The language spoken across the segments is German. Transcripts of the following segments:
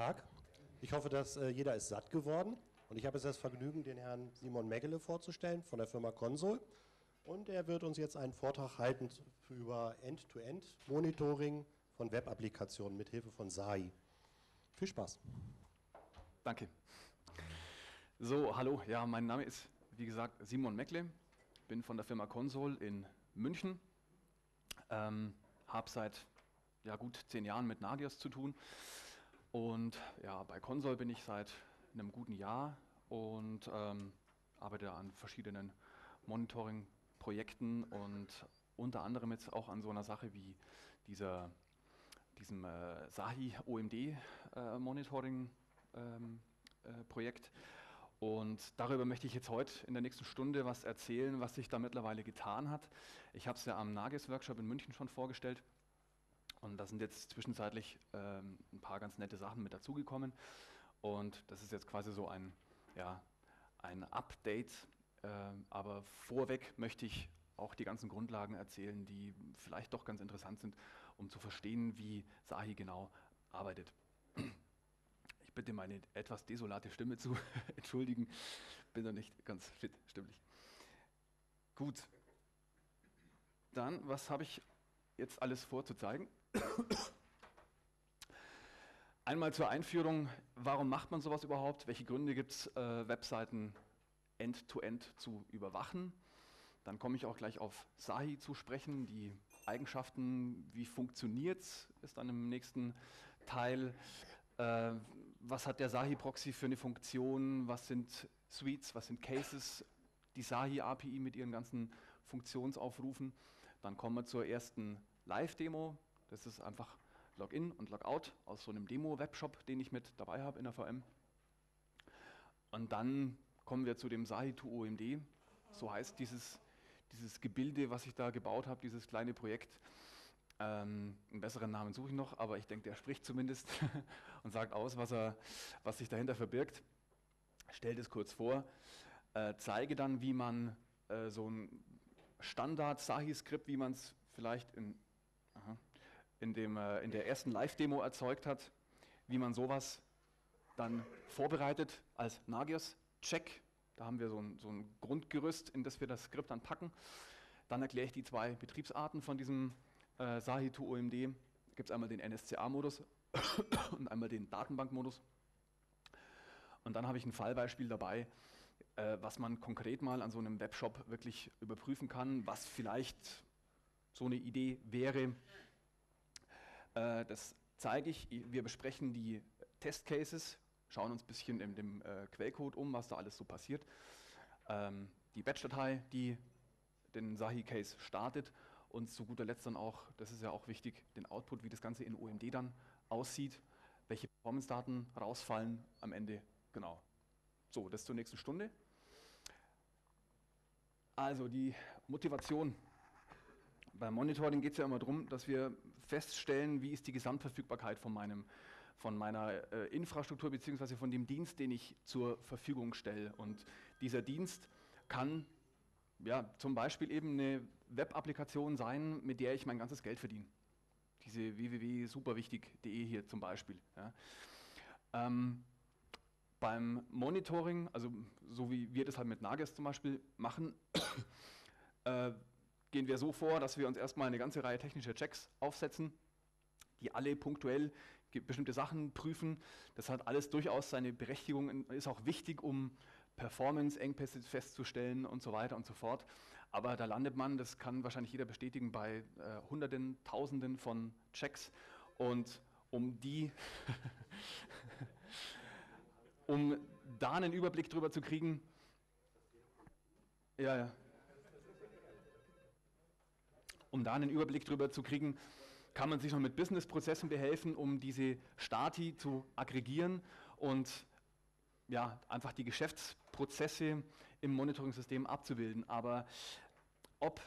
Tag. Ich hoffe, dass äh, jeder ist satt geworden. Und ich habe jetzt das Vergnügen, den Herrn Simon Megele vorzustellen von der Firma Consol. Und er wird uns jetzt einen Vortrag halten über End-to-End-Monitoring von Web-Applikationen mit Hilfe von SAI. Viel Spaß. Danke. So, hallo. Ja, mein Name ist, wie gesagt, Simon Meckle. Bin von der Firma Consol in München. Ähm, habe seit ja, gut zehn Jahren mit Nagios zu tun. Und ja, bei Consol bin ich seit einem guten Jahr und ähm, arbeite an verschiedenen Monitoring-Projekten und unter anderem jetzt auch an so einer Sache wie dieser, diesem äh, SAHI OMD äh, Monitoring ähm, äh, Projekt. Und darüber möchte ich jetzt heute in der nächsten Stunde was erzählen, was sich da mittlerweile getan hat. Ich habe es ja am Nages Workshop in München schon vorgestellt. Und da sind jetzt zwischenzeitlich ähm, ein paar ganz nette Sachen mit dazugekommen. Und das ist jetzt quasi so ein, ja, ein Update. Äh, aber vorweg möchte ich auch die ganzen Grundlagen erzählen, die vielleicht doch ganz interessant sind, um zu verstehen, wie Sahi genau arbeitet. Ich bitte meine etwas desolate Stimme zu entschuldigen, bin noch nicht ganz fit, stimmlich. Gut. Dann, was habe ich jetzt alles vorzuzeigen? Einmal zur Einführung, warum macht man sowas überhaupt? Welche Gründe gibt es, äh, Webseiten end-to-end -end zu überwachen? Dann komme ich auch gleich auf SAHI zu sprechen. Die Eigenschaften, wie funktioniert es, ist dann im nächsten Teil. Äh, was hat der SAHI-Proxy für eine Funktion? Was sind Suites? Was sind Cases? Die SAHI-API mit ihren ganzen Funktionsaufrufen. Dann kommen wir zur ersten Live-Demo. Das ist einfach Login und Logout aus so einem Demo-Webshop, den ich mit dabei habe in der VM. Und dann kommen wir zu dem Sahi2 OMD. So heißt dieses, dieses Gebilde, was ich da gebaut habe, dieses kleine Projekt. Ähm, einen besseren Namen suche ich noch, aber ich denke, der spricht zumindest und sagt aus, was, er, was sich dahinter verbirgt. Stellt es kurz vor, äh, zeige dann, wie man äh, so ein Standard-Sahi-Skript, wie man es vielleicht in, in, dem, äh, in der ersten Live-Demo erzeugt hat, wie man sowas dann vorbereitet als Nagios-Check. Da haben wir so ein, so ein Grundgerüst, in das wir das Skript dann packen. Dann erkläre ich die zwei Betriebsarten von diesem äh, Sahi2 OMD. Da gibt es einmal den NSCA-Modus und einmal den Datenbank-Modus. Und dann habe ich ein Fallbeispiel dabei, äh, was man konkret mal an so einem Webshop wirklich überprüfen kann, was vielleicht so eine Idee wäre, das zeige ich. Wir besprechen die Testcases, schauen uns ein bisschen in dem äh, Quellcode um, was da alles so passiert. Ähm, die Batch-Datei, die den Sahi-Case startet und zu guter Letzt dann auch, das ist ja auch wichtig, den Output, wie das Ganze in OMD dann aussieht, welche Performance-Daten rausfallen am Ende. Genau. So, das zur nächsten Stunde. Also die Motivation beim Monitoring geht es ja immer darum, dass wir feststellen, wie ist die Gesamtverfügbarkeit von, meinem, von meiner äh, Infrastruktur bzw. von dem Dienst, den ich zur Verfügung stelle. Und dieser Dienst kann ja, zum Beispiel eben eine Web-Applikation sein, mit der ich mein ganzes Geld verdiene. Diese www.superwichtig.de hier zum Beispiel. Ja. Ähm, beim Monitoring, also so wie wir das halt mit Nages zum Beispiel machen, äh, gehen wir so vor, dass wir uns erstmal eine ganze Reihe technischer Checks aufsetzen, die alle punktuell bestimmte Sachen prüfen. Das hat alles durchaus seine Berechtigung, ist auch wichtig, um Performance-Engpässe festzustellen und so weiter und so fort. Aber da landet man, das kann wahrscheinlich jeder bestätigen, bei äh, Hunderten, Tausenden von Checks. Und um die, um da einen Überblick drüber zu kriegen, ja, ja. Um da einen Überblick darüber zu kriegen, kann man sich noch mit Businessprozessen behelfen, um diese Stati zu aggregieren und ja, einfach die Geschäftsprozesse im Monitoring-System abzubilden. Aber ob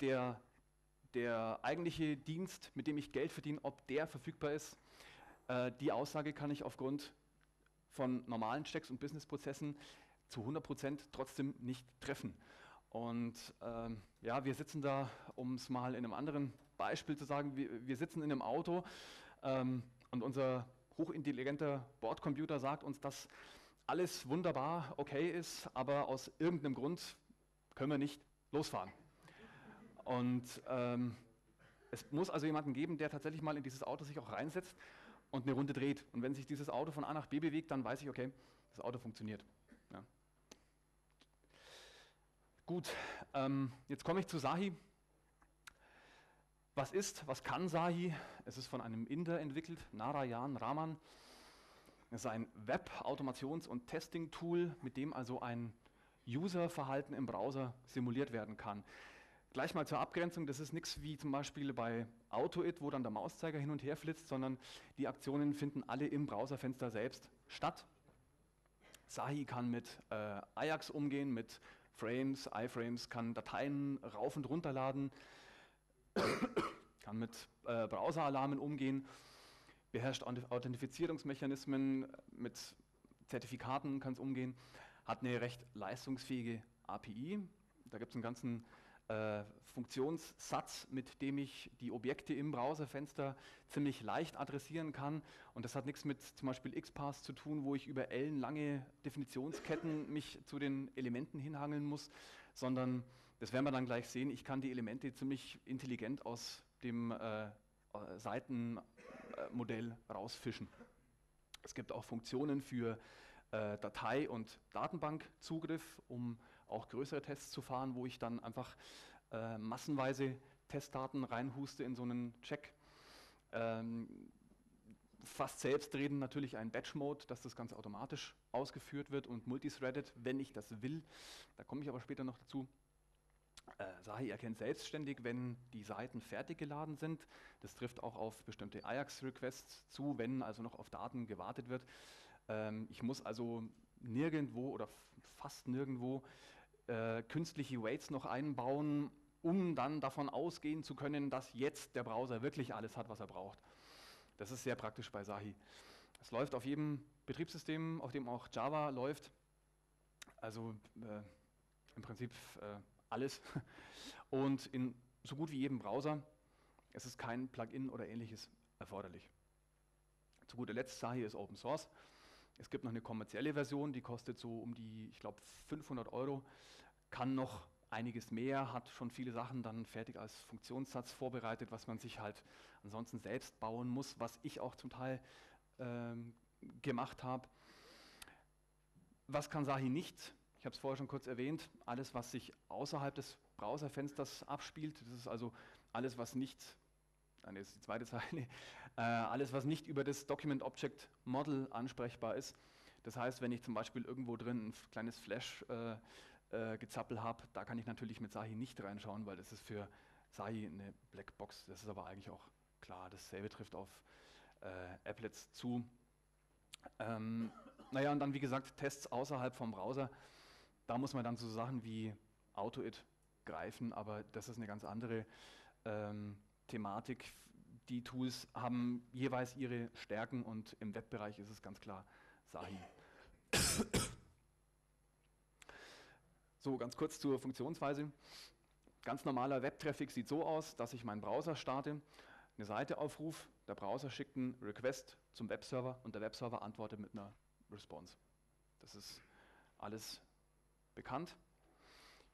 der, der eigentliche Dienst, mit dem ich Geld verdiene, ob der verfügbar ist, äh, die Aussage kann ich aufgrund von normalen Checks und Businessprozessen zu 100% trotzdem nicht treffen. Und ähm, ja, wir sitzen da, um es mal in einem anderen Beispiel zu sagen, wir, wir sitzen in einem Auto ähm, und unser hochintelligenter Bordcomputer sagt uns, dass alles wunderbar okay ist, aber aus irgendeinem Grund können wir nicht losfahren. Und ähm, es muss also jemanden geben, der tatsächlich mal in dieses Auto sich auch reinsetzt und eine Runde dreht. Und wenn sich dieses Auto von A nach B bewegt, dann weiß ich, okay, das Auto funktioniert. Ja. Gut, ähm, jetzt komme ich zu Sahi. Was ist, was kann Sahi? Es ist von einem Inder entwickelt, Narayan Raman. Es ist ein Web-Automations- und Testing-Tool, mit dem also ein User-Verhalten im Browser simuliert werden kann. Gleich mal zur Abgrenzung, das ist nichts wie zum Beispiel bei AutoIt, wo dann der Mauszeiger hin und her flitzt, sondern die Aktionen finden alle im Browserfenster selbst statt. Sahi kann mit äh, Ajax umgehen, mit Frames, iFrames, kann Dateien rauf und runter laden, kann mit äh, Browseralarmen umgehen, beherrscht Authentifizierungsmechanismen, mit Zertifikaten kann es umgehen, hat eine recht leistungsfähige API. Da gibt es einen ganzen äh, Funktionssatz, mit dem ich die Objekte im Browserfenster ziemlich leicht adressieren kann. Und das hat nichts mit zum Beispiel XPath zu tun, wo ich über ellenlange Definitionsketten mich zu den Elementen hinhangeln muss, sondern das werden wir dann gleich sehen. Ich kann die Elemente ziemlich intelligent aus dem äh, Seitenmodell rausfischen. Es gibt auch Funktionen für äh, Datei- und Datenbankzugriff, um auch größere Tests zu fahren, wo ich dann einfach äh, massenweise Testdaten reinhuste in so einen Check. Ähm, fast selbstredend natürlich ein Batch-Mode, dass das Ganze automatisch ausgeführt wird und multithreaded, wenn ich das will. Da komme ich aber später noch dazu. Äh, Sahi erkennt selbstständig, wenn die Seiten fertig geladen sind. Das trifft auch auf bestimmte Ajax-Requests zu, wenn also noch auf Daten gewartet wird. Ähm, ich muss also nirgendwo oder fast nirgendwo äh, künstliche Weights noch einbauen, um dann davon ausgehen zu können, dass jetzt der Browser wirklich alles hat, was er braucht. Das ist sehr praktisch bei Sahi. Es läuft auf jedem Betriebssystem, auf dem auch Java läuft. Also äh, im Prinzip äh, alles. Und in so gut wie jedem Browser. Es ist kein Plugin oder ähnliches erforderlich. Zu guter Letzt, Sahi ist Open Source. Es gibt noch eine kommerzielle Version, die kostet so um die, ich glaube, 500 Euro, kann noch einiges mehr, hat schon viele Sachen dann fertig als Funktionssatz vorbereitet, was man sich halt ansonsten selbst bauen muss, was ich auch zum Teil ähm, gemacht habe. Was kann Sahi nicht? Ich habe es vorher schon kurz erwähnt, alles, was sich außerhalb des Browserfensters abspielt, das ist also alles, was nicht, dann ist die zweite Zeile, äh, alles, was nicht über das Document Object Model ansprechbar ist. Das heißt, wenn ich zum Beispiel irgendwo drin ein kleines Flash äh, äh, Gezappel habe, da kann ich natürlich mit Sahi nicht reinschauen, weil das ist für Sahi eine Blackbox. Das ist aber eigentlich auch klar. Dasselbe trifft auf äh, Applets zu. Ähm, naja, und dann wie gesagt, Tests außerhalb vom Browser. Da muss man dann so Sachen wie AutoIt greifen, aber das ist eine ganz andere ähm, Thematik die Tools haben jeweils ihre Stärken und im Webbereich ist es ganz klar Sahi. So, ganz kurz zur Funktionsweise. Ganz normaler Webtraffic sieht so aus, dass ich meinen Browser starte, eine Seite aufrufe, der Browser schickt einen Request zum Webserver und der Webserver antwortet mit einer Response. Das ist alles bekannt.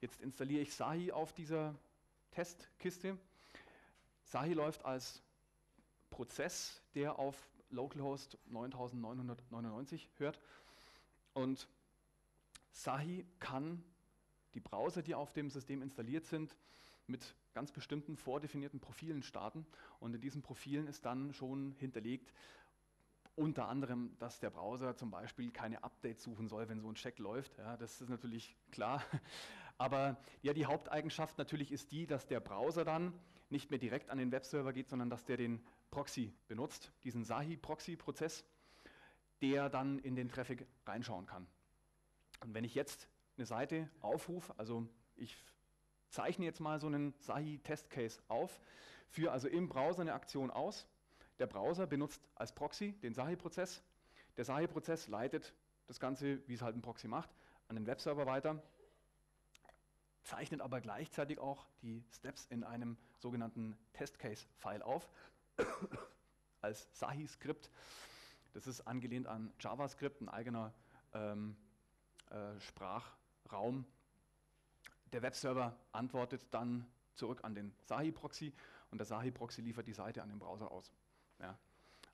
Jetzt installiere ich Sahi auf dieser Testkiste. Sahi läuft als Prozess, der auf localhost 9999 hört. Und Sahi kann die Browser, die auf dem System installiert sind, mit ganz bestimmten vordefinierten Profilen starten. Und in diesen Profilen ist dann schon hinterlegt, unter anderem, dass der Browser zum Beispiel keine Updates suchen soll, wenn so ein Check läuft. Ja, das ist natürlich klar. Aber ja, die Haupteigenschaft natürlich ist die, dass der Browser dann nicht mehr direkt an den Webserver geht, sondern dass der den Proxy benutzt, diesen Sahi-Proxy-Prozess, der dann in den Traffic reinschauen kann. Und wenn ich jetzt eine Seite aufrufe, also ich zeichne jetzt mal so einen Sahi-Test-Case auf, führe also im Browser eine Aktion aus. Der Browser benutzt als Proxy den Sahi-Prozess. Der Sahi-Prozess leitet das Ganze, wie es halt ein Proxy macht, an den Webserver weiter, zeichnet aber gleichzeitig auch die Steps in einem sogenannten Test-Case-File auf als Sahi-Skript. Das ist angelehnt an JavaScript, ein eigener ähm, äh, Sprachraum. Der Webserver antwortet dann zurück an den Sahi-Proxy und der Sahi-Proxy liefert die Seite an den Browser aus. Ja.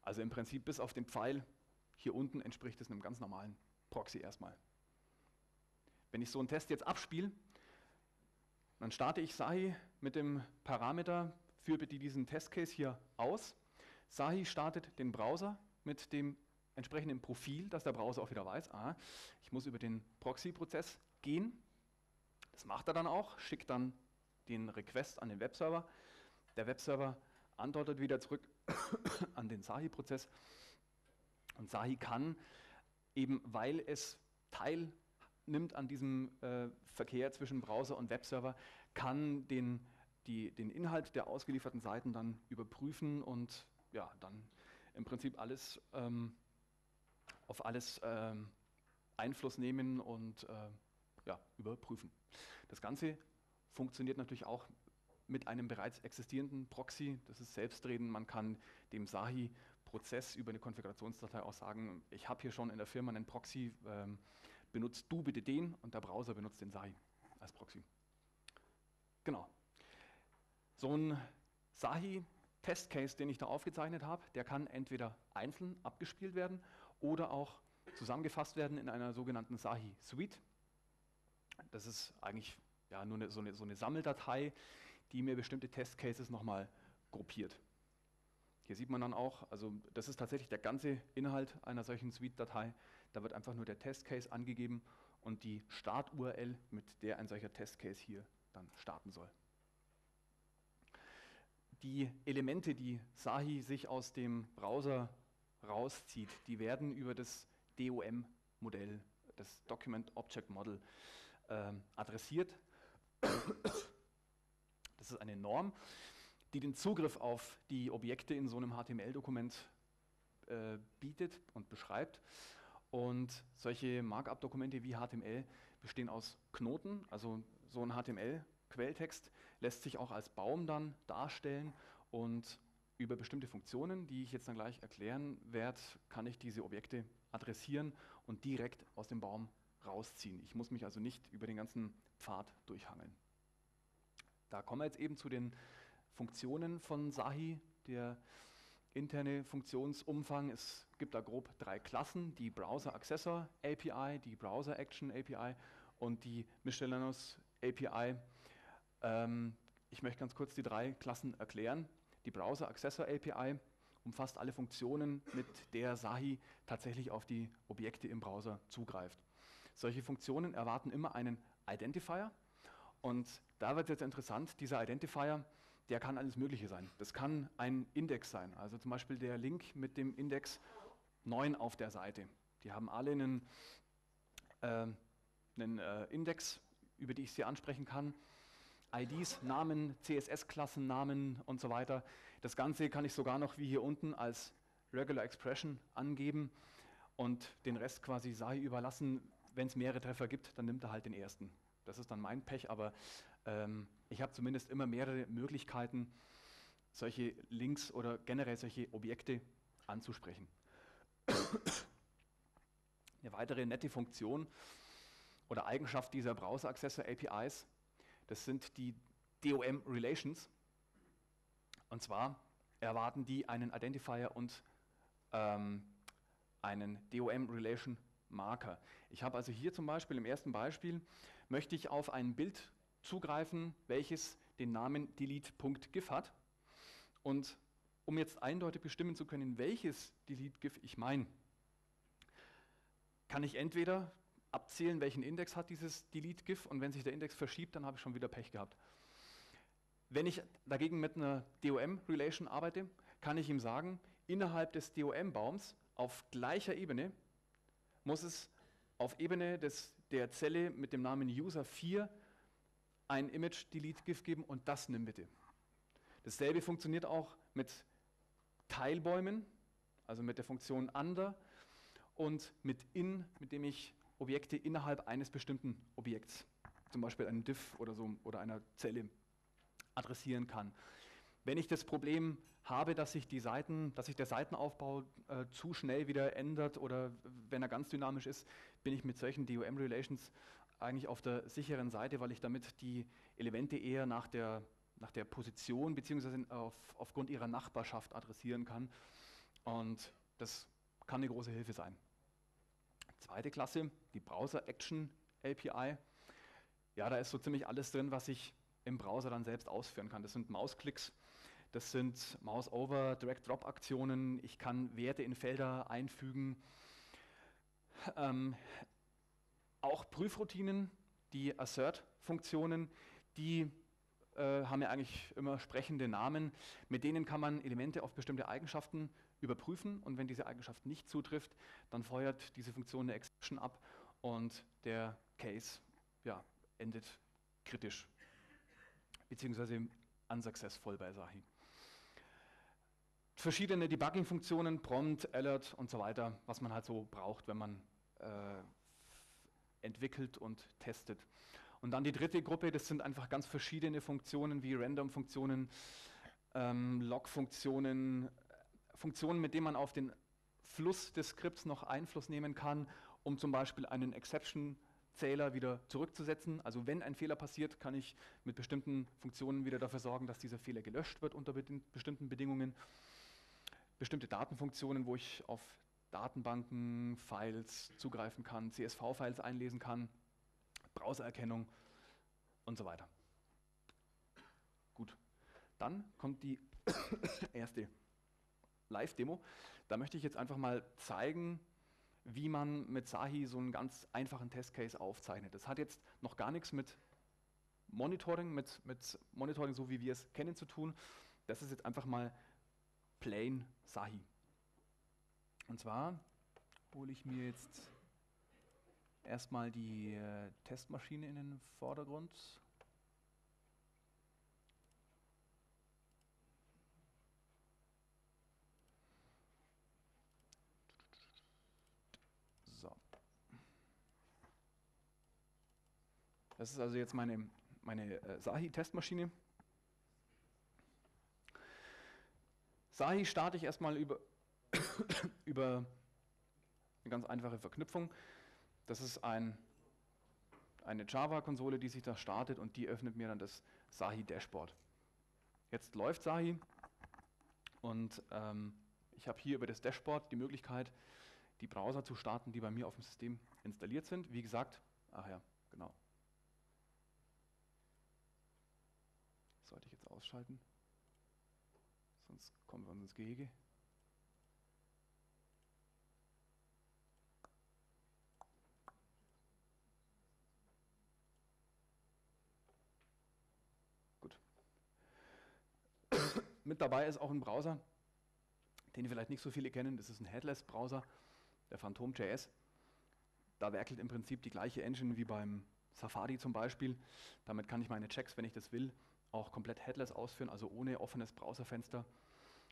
Also im Prinzip bis auf den Pfeil hier unten entspricht es einem ganz normalen Proxy erstmal. Wenn ich so einen Test jetzt abspiele, dann starte ich Sahi mit dem Parameter, führe bitte diesen Testcase hier aus. Sahi startet den Browser mit dem entsprechenden Profil, dass der Browser auch wieder weiß, ah, ich muss über den Proxy-Prozess gehen. Das macht er dann auch, schickt dann den Request an den Webserver. Der Webserver antwortet wieder zurück an den Sahi-Prozess. Und Sahi kann eben, weil es teilnimmt an diesem äh, Verkehr zwischen Browser und Webserver, kann den, die, den Inhalt der ausgelieferten Seiten dann überprüfen und ja, dann im Prinzip alles ähm, auf alles ähm, Einfluss nehmen und äh, ja, überprüfen. Das Ganze funktioniert natürlich auch mit einem bereits existierenden Proxy. Das ist selbstredend. Man kann dem SAHI-Prozess über eine Konfigurationsdatei auch sagen, ich habe hier schon in der Firma einen Proxy, ähm, benutzt du bitte den und der Browser benutzt den SAHI als Proxy. Genau. So ein SAHI-Testcase, den ich da aufgezeichnet habe, der kann entweder einzeln abgespielt werden oder auch zusammengefasst werden in einer sogenannten SAHI-Suite. Das ist eigentlich ja, nur eine, so, eine, so eine Sammeldatei, die mir bestimmte Testcases nochmal gruppiert. Hier sieht man dann auch, also das ist tatsächlich der ganze Inhalt einer solchen Suite-Datei. Da wird einfach nur der Testcase angegeben und die Start-URL, mit der ein solcher Testcase hier dann starten soll. Die Elemente, die Sahi sich aus dem Browser rauszieht, die werden über das DOM-Modell, das Document Object Model, äh, adressiert. Das ist eine Norm, die den Zugriff auf die Objekte in so einem HTML-Dokument äh, bietet und beschreibt. Und solche Markup-Dokumente wie HTML bestehen aus Knoten, also so ein HTML-Quelltext lässt sich auch als Baum dann darstellen und über bestimmte Funktionen, die ich jetzt dann gleich erklären werde, kann ich diese Objekte adressieren und direkt aus dem Baum rausziehen. Ich muss mich also nicht über den ganzen Pfad durchhangeln. Da kommen wir jetzt eben zu den Funktionen von Sahi, der interne Funktionsumfang. Es gibt da grob drei Klassen, die Browser Accessor API, die Browser Action API und die Miscellaneous API. Ähm, ich möchte ganz kurz die drei Klassen erklären. Die Browser Accessor API umfasst alle Funktionen, mit der Sahi tatsächlich auf die Objekte im Browser zugreift. Solche Funktionen erwarten immer einen Identifier und da wird jetzt interessant, dieser Identifier, der kann alles Mögliche sein. Das kann ein Index sein, also zum Beispiel der Link mit dem Index 9 auf der Seite. Die haben alle einen, äh, einen äh, Index, über die ich sie ansprechen kann. IDs, Namen, CSS-Klassen, Namen und so weiter. Das Ganze kann ich sogar noch wie hier unten als Regular Expression angeben und den Rest quasi sei überlassen. Wenn es mehrere Treffer gibt, dann nimmt er halt den ersten. Das ist dann mein Pech, aber ähm, ich habe zumindest immer mehrere Möglichkeiten, solche Links oder generell solche Objekte anzusprechen. Eine weitere nette Funktion oder Eigenschaft dieser Browser Accessor APIs das sind die DOM Relations. Und zwar erwarten die einen Identifier und ähm, einen DOM Relation Marker. Ich habe also hier zum Beispiel im ersten Beispiel, möchte ich auf ein Bild zugreifen, welches den Namen delete.gif hat. Und um jetzt eindeutig bestimmen zu können, welches delete.gif ich meine, kann ich entweder abzählen, welchen Index hat dieses Delete-GIF und wenn sich der Index verschiebt, dann habe ich schon wieder Pech gehabt. Wenn ich dagegen mit einer DOM-Relation arbeite, kann ich ihm sagen, innerhalb des DOM-Baums auf gleicher Ebene muss es auf Ebene des, der Zelle mit dem Namen User4 ein Image-Delete-GIF geben und das nimm bitte. Dasselbe funktioniert auch mit Teilbäumen, also mit der Funktion under und mit in, mit dem ich Objekte innerhalb eines bestimmten Objekts, zum Beispiel einem Diff oder, so, oder einer Zelle, adressieren kann. Wenn ich das Problem habe, dass sich die Seiten, dass sich der Seitenaufbau äh, zu schnell wieder ändert oder wenn er ganz dynamisch ist, bin ich mit solchen DOM-Relations eigentlich auf der sicheren Seite, weil ich damit die Elemente eher nach der, nach der Position bzw. Auf, aufgrund ihrer Nachbarschaft adressieren kann. Und das kann eine große Hilfe sein. Zweite Klasse, die Browser Action API. Ja, da ist so ziemlich alles drin, was ich im Browser dann selbst ausführen kann. Das sind Mausklicks, das sind Mouse-over, Drag-Drop-Aktionen. Ich kann Werte in Felder einfügen. Ähm, auch Prüfroutinen, die Assert-Funktionen, die äh, haben ja eigentlich immer sprechende Namen. Mit denen kann man Elemente auf bestimmte Eigenschaften überprüfen und wenn diese Eigenschaft nicht zutrifft, dann feuert diese Funktion eine Exception ab und der Case ja, endet kritisch beziehungsweise unsuccessful bei Sahi verschiedene Debugging-Funktionen, Prompt, Alert und so weiter, was man halt so braucht, wenn man äh, entwickelt und testet. Und dann die dritte Gruppe, das sind einfach ganz verschiedene Funktionen wie Random-Funktionen, ähm, Log-Funktionen, Funktionen, mit denen man auf den Fluss des Skripts noch Einfluss nehmen kann, um zum Beispiel einen Exception-Zähler wieder zurückzusetzen. Also wenn ein Fehler passiert, kann ich mit bestimmten Funktionen wieder dafür sorgen, dass dieser Fehler gelöscht wird unter bestimmten Bedingungen bestimmte Datenfunktionen, wo ich auf Datenbanken, Files zugreifen kann, CSV-Files einlesen kann, Browsererkennung und so weiter. Gut, dann kommt die erste Live-Demo. Da möchte ich jetzt einfach mal zeigen, wie man mit Sahi so einen ganz einfachen Testcase aufzeichnet. Das hat jetzt noch gar nichts mit Monitoring, mit, mit Monitoring, so wie wir es kennen, zu tun. Das ist jetzt einfach mal Plain Sahi. Und zwar hole ich mir jetzt erstmal die äh, Testmaschine in den Vordergrund. So. Das ist also jetzt meine, meine äh, Sahi-Testmaschine. Sahi starte ich erstmal über, über eine ganz einfache Verknüpfung. Das ist ein, eine Java-Konsole, die sich da startet und die öffnet mir dann das Sahi-Dashboard. Jetzt läuft Sahi und ähm, ich habe hier über das Dashboard die Möglichkeit, die Browser zu starten, die bei mir auf dem System installiert sind. Wie gesagt, ach ja, genau. sollte ich jetzt ausschalten sonst kommen wir uns ins Gehege. Gut. Mit dabei ist auch ein Browser, den vielleicht nicht so viele kennen. Das ist ein Headless-Browser, der Phantom.js. Da werkelt im Prinzip die gleiche Engine wie beim Safari zum Beispiel. Damit kann ich meine Checks, wenn ich das will, auch komplett headless ausführen, also ohne offenes Browserfenster.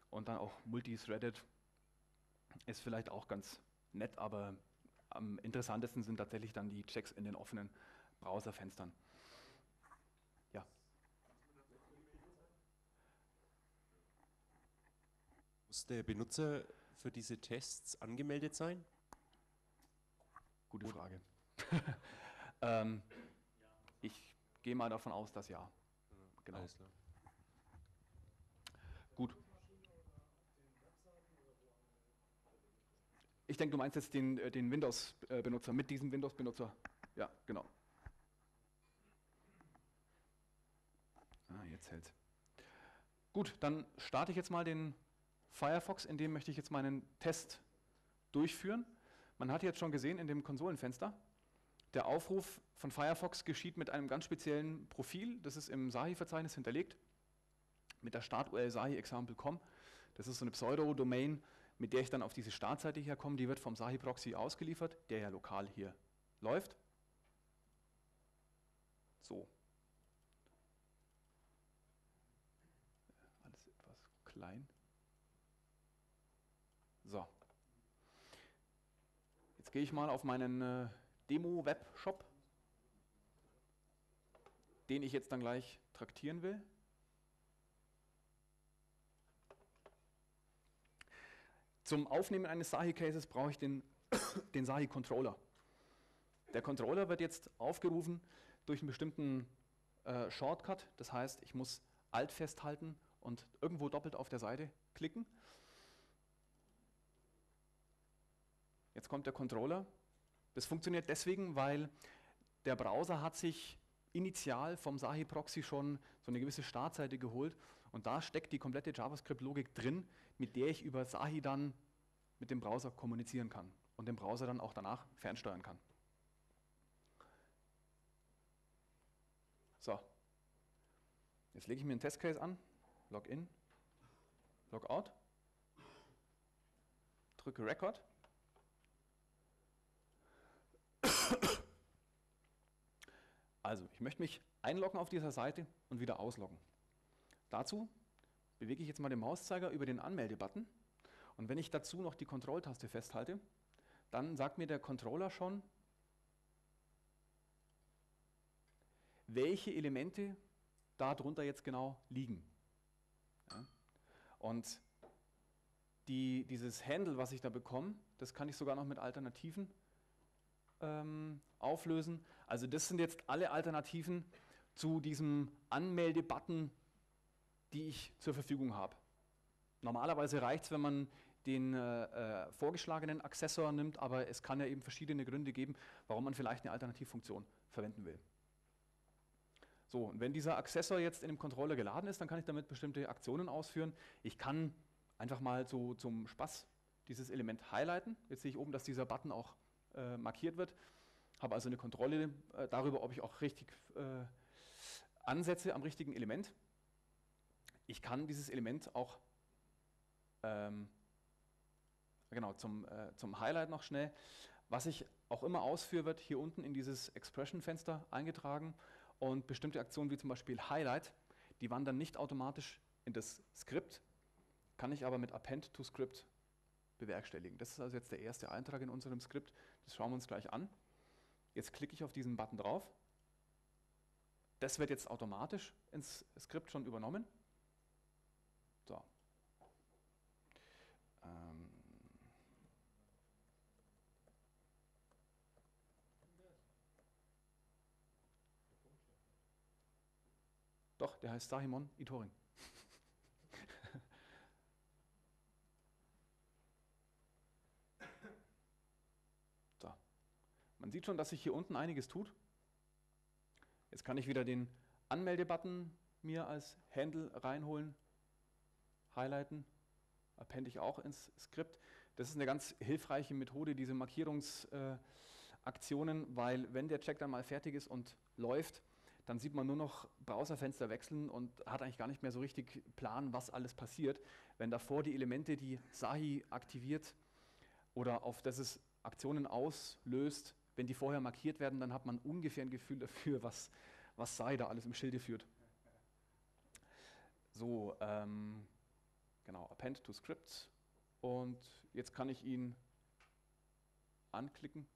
Und dann auch multithreaded ist vielleicht auch ganz nett, aber am interessantesten sind tatsächlich dann die Checks in den offenen Browserfenstern. Ja. Muss der Benutzer für diese Tests angemeldet sein? Gute Frage. ähm, ich gehe mal davon aus, dass ja. Genau. Gut. Ich denke, du meinst jetzt den, äh, den Windows-Benutzer, mit diesem Windows-Benutzer. Ja, genau. Ah, jetzt hält Gut, dann starte ich jetzt mal den Firefox, in dem möchte ich jetzt meinen Test durchführen. Man hat jetzt schon gesehen in dem Konsolenfenster, der Aufruf von Firefox geschieht mit einem ganz speziellen Profil, das ist im Sahi-Verzeichnis hinterlegt, mit der Start-URL sahi-example.com. Das ist so eine Pseudo-Domain, mit der ich dann auf diese Startseite hier komme. Die wird vom Sahi-Proxy ausgeliefert, der ja lokal hier läuft. So. Alles etwas klein. So. Jetzt gehe ich mal auf meinen äh, Demo-Webshop, den ich jetzt dann gleich traktieren will. Zum Aufnehmen eines Sahi-Cases brauche ich den, den Sahi-Controller. Der Controller wird jetzt aufgerufen durch einen bestimmten äh, Shortcut. Das heißt, ich muss Alt festhalten und irgendwo doppelt auf der Seite klicken. Jetzt kommt der Controller das funktioniert deswegen, weil der Browser hat sich initial vom Sahi Proxy schon so eine gewisse Startseite geholt und da steckt die komplette JavaScript-Logik drin, mit der ich über Sahi dann mit dem Browser kommunizieren kann und den Browser dann auch danach fernsteuern kann. So, jetzt lege ich mir einen Testcase an, Login, Logout, drücke Record Also, ich möchte mich einloggen auf dieser Seite und wieder ausloggen. Dazu bewege ich jetzt mal den Mauszeiger über den Anmelde-Button und wenn ich dazu noch die Kontrolltaste festhalte, dann sagt mir der Controller schon, welche Elemente darunter jetzt genau liegen. Ja. Und die, dieses Handle, was ich da bekomme, das kann ich sogar noch mit Alternativen ähm, auflösen. Also das sind jetzt alle Alternativen zu diesem Anmelde-Button, die ich zur Verfügung habe. Normalerweise reicht es, wenn man den äh, äh, vorgeschlagenen Accessor nimmt, aber es kann ja eben verschiedene Gründe geben, warum man vielleicht eine Alternativfunktion verwenden will. So, und wenn dieser Accessor jetzt in dem Controller geladen ist, dann kann ich damit bestimmte Aktionen ausführen. Ich kann einfach mal so zum Spaß dieses Element highlighten. Jetzt sehe ich oben, dass dieser Button auch äh, markiert wird. Habe also eine Kontrolle äh, darüber, ob ich auch richtig äh, ansetze am richtigen Element. Ich kann dieses Element auch ähm, genau, zum, äh, zum Highlight noch schnell. Was ich auch immer ausführe, wird hier unten in dieses Expression-Fenster eingetragen und bestimmte Aktionen wie zum Beispiel Highlight, die wandern nicht automatisch in das Skript, kann ich aber mit Append to Script bewerkstelligen. Das ist also jetzt der erste Eintrag in unserem Skript. Das schauen wir uns gleich an. Jetzt klicke ich auf diesen Button drauf. Das wird jetzt automatisch ins Skript schon übernommen. So. Ähm. Doch, der heißt Sahimon Itoring. Man sieht schon, dass sich hier unten einiges tut. Jetzt kann ich wieder den Anmelde-Button mir als Handle reinholen, highlighten, appende ich auch ins Skript. Das ist eine ganz hilfreiche Methode, diese Markierungsaktionen, äh, weil wenn der Check dann mal fertig ist und läuft, dann sieht man nur noch Browserfenster wechseln und hat eigentlich gar nicht mehr so richtig Plan, was alles passiert. Wenn davor die Elemente, die Sahi aktiviert oder auf das es Aktionen auslöst, wenn die vorher markiert werden, dann hat man ungefähr ein Gefühl dafür, was, was sei da alles im Schilde führt. So, ähm, genau, Append to Script. Und jetzt kann ich ihn anklicken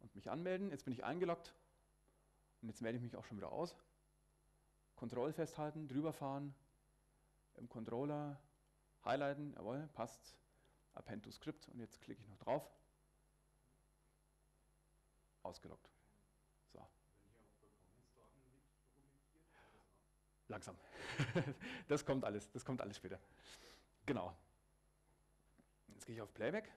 und mich anmelden. Jetzt bin ich eingeloggt und jetzt melde ich mich auch schon wieder aus. Control festhalten, drüber fahren, im Controller highlighten, jawohl, passt. Append to Script und jetzt klicke ich noch drauf ausgeloggt. So. Langsam. das kommt alles, das kommt alles später. Genau. Jetzt gehe ich auf Playback.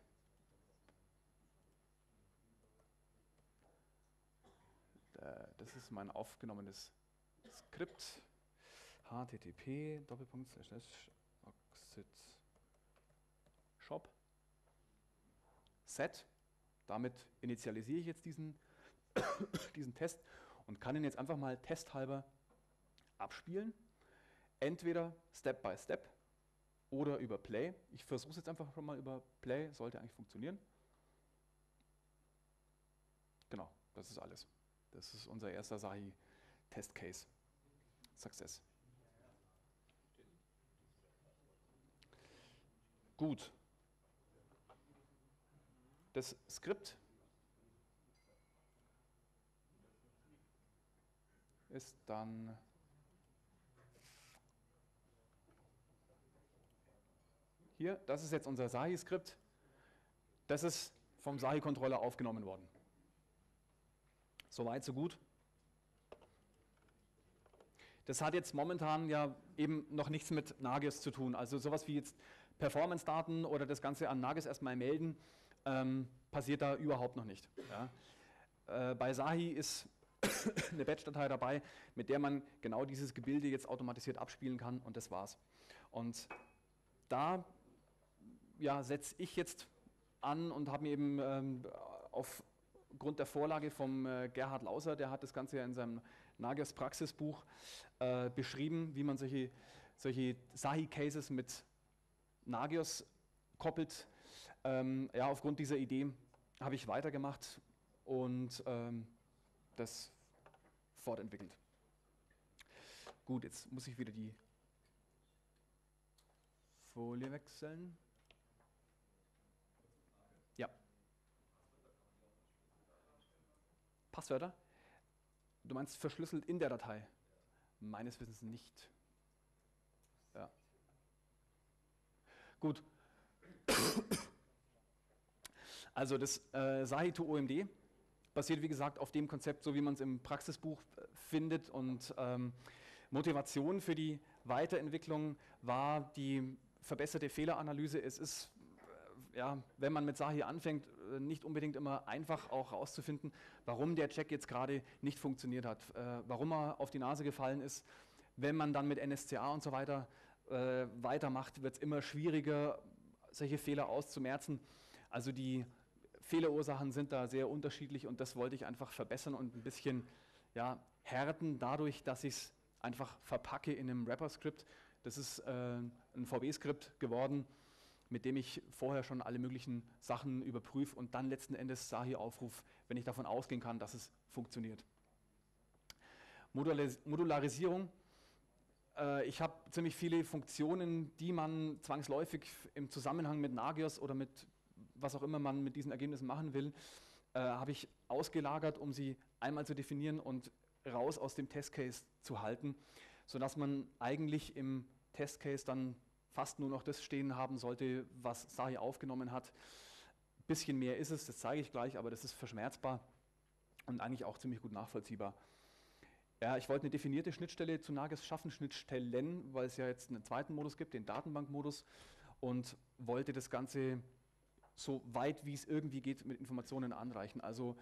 Das ist mein aufgenommenes Skript. http shop set damit initialisiere ich jetzt diesen, diesen Test und kann ihn jetzt einfach mal testhalber abspielen. Entweder Step by Step oder über Play. Ich versuche es jetzt einfach schon mal über Play, sollte eigentlich funktionieren. Genau, das ist alles. Das ist unser erster Sahi Test Case. Success. Gut, das Skript ist dann Hier, das ist jetzt unser SAHI-Skript. Das ist vom SAHI-Controller aufgenommen worden. Soweit, so gut. Das hat jetzt momentan ja eben noch nichts mit Nagios zu tun. Also sowas wie jetzt Performance-Daten oder das Ganze an Nagios erstmal melden, ähm, passiert da überhaupt noch nicht. Ja. Äh, bei Sahi ist eine Batch-Datei dabei, mit der man genau dieses Gebilde jetzt automatisiert abspielen kann und das war's. Und da ja, setze ich jetzt an und habe mir eben ähm, aufgrund der Vorlage vom äh, Gerhard Lauser, der hat das Ganze ja in seinem Nagios Praxisbuch äh, beschrieben, wie man solche, solche Sahi-Cases mit Nagios koppelt. Ähm, ja, aufgrund dieser Idee habe ich weitergemacht und ähm, das fortentwickelt. Gut, jetzt muss ich wieder die Folie wechseln. Ja. Passwörter? Du meinst verschlüsselt in der Datei? Meines Wissens nicht. Ja. Gut. Also das äh, Sahito OMD basiert wie gesagt auf dem Konzept, so wie man es im Praxisbuch äh, findet und ähm, Motivation für die Weiterentwicklung war die verbesserte Fehleranalyse. Es ist, äh, ja, wenn man mit Sahi anfängt, äh, nicht unbedingt immer einfach auch herauszufinden, warum der Check jetzt gerade nicht funktioniert hat, äh, warum er auf die Nase gefallen ist. Wenn man dann mit NSCA und so weiter äh, weitermacht, wird es immer schwieriger, solche Fehler auszumerzen. Also die Fehlerursachen sind da sehr unterschiedlich und das wollte ich einfach verbessern und ein bisschen ja, härten, dadurch, dass ich es einfach verpacke in einem Wrapper-Skript. Das ist äh, ein VB-Skript geworden, mit dem ich vorher schon alle möglichen Sachen überprüfe und dann letzten Endes Sahi aufrufe, wenn ich davon ausgehen kann, dass es funktioniert. Modularis Modularisierung. Äh, ich habe ziemlich viele Funktionen, die man zwangsläufig im Zusammenhang mit Nagios oder mit was auch immer man mit diesen Ergebnissen machen will, äh, habe ich ausgelagert, um sie einmal zu definieren und raus aus dem Testcase zu halten, sodass man eigentlich im Testcase dann fast nur noch das stehen haben sollte, was Sahi aufgenommen hat. Ein bisschen mehr ist es, das zeige ich gleich, aber das ist verschmerzbar und eigentlich auch ziemlich gut nachvollziehbar. Ja, ich wollte eine definierte Schnittstelle zu Nages schaffen, Schnittstellen, weil es ja jetzt einen zweiten Modus gibt, den Datenbankmodus, und wollte das Ganze so weit wie es irgendwie geht mit Informationen anreichen. Also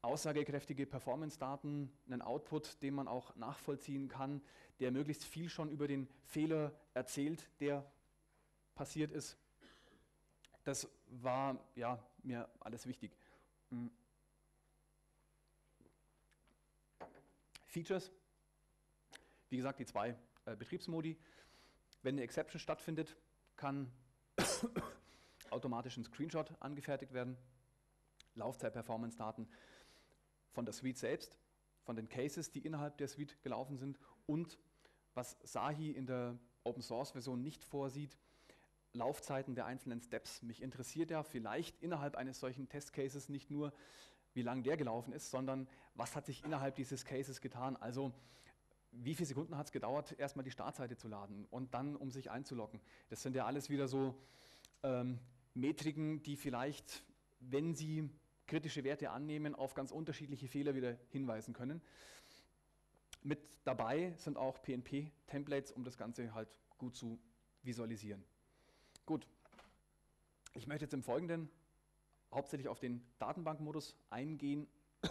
aussagekräftige Performance-Daten, einen Output, den man auch nachvollziehen kann, der möglichst viel schon über den Fehler erzählt, der passiert ist. Das war ja, mir alles wichtig. Hm. Features, wie gesagt, die zwei äh, Betriebsmodi. Wenn eine Exception stattfindet, kann automatisch ein Screenshot angefertigt werden, Laufzeit-Performance-Daten von der Suite selbst, von den Cases, die innerhalb der Suite gelaufen sind und was Sahi in der Open Source Version nicht vorsieht, Laufzeiten der einzelnen Steps. Mich interessiert ja vielleicht innerhalb eines solchen Testcases nicht nur, wie lang der gelaufen ist, sondern was hat sich innerhalb dieses Cases getan. Also wie viele Sekunden hat es gedauert, erstmal die Startseite zu laden und dann, um sich einzuloggen. Das sind ja alles wieder so ähm, Metriken, die vielleicht, wenn sie kritische Werte annehmen, auf ganz unterschiedliche Fehler wieder hinweisen können. Mit dabei sind auch PNP-Templates, um das Ganze halt gut zu visualisieren. Gut, ich möchte jetzt im Folgenden hauptsächlich auf den Datenbankmodus eingehen,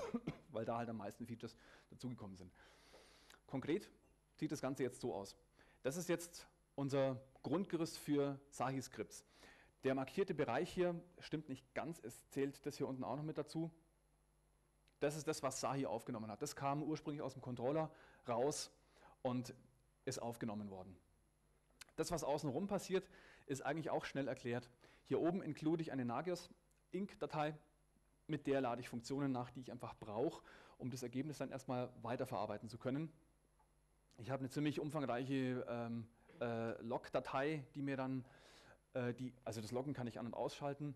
weil da halt am meisten Features dazugekommen sind. Konkret sieht das Ganze jetzt so aus. Das ist jetzt unser Grundgerüst für Sahi-Scripts. Der markierte Bereich hier stimmt nicht ganz, es zählt das hier unten auch noch mit dazu. Das ist das, was Sahi aufgenommen hat. Das kam ursprünglich aus dem Controller raus und ist aufgenommen worden. Das, was außenrum passiert, ist eigentlich auch schnell erklärt. Hier oben include ich eine Nagios Inc-Datei, mit der lade ich Funktionen nach, die ich einfach brauche, um das Ergebnis dann erstmal weiterverarbeiten zu können. Ich habe eine ziemlich umfangreiche ähm, äh, Log-Datei, die mir dann äh, die, also das Loggen kann ich an- und ausschalten,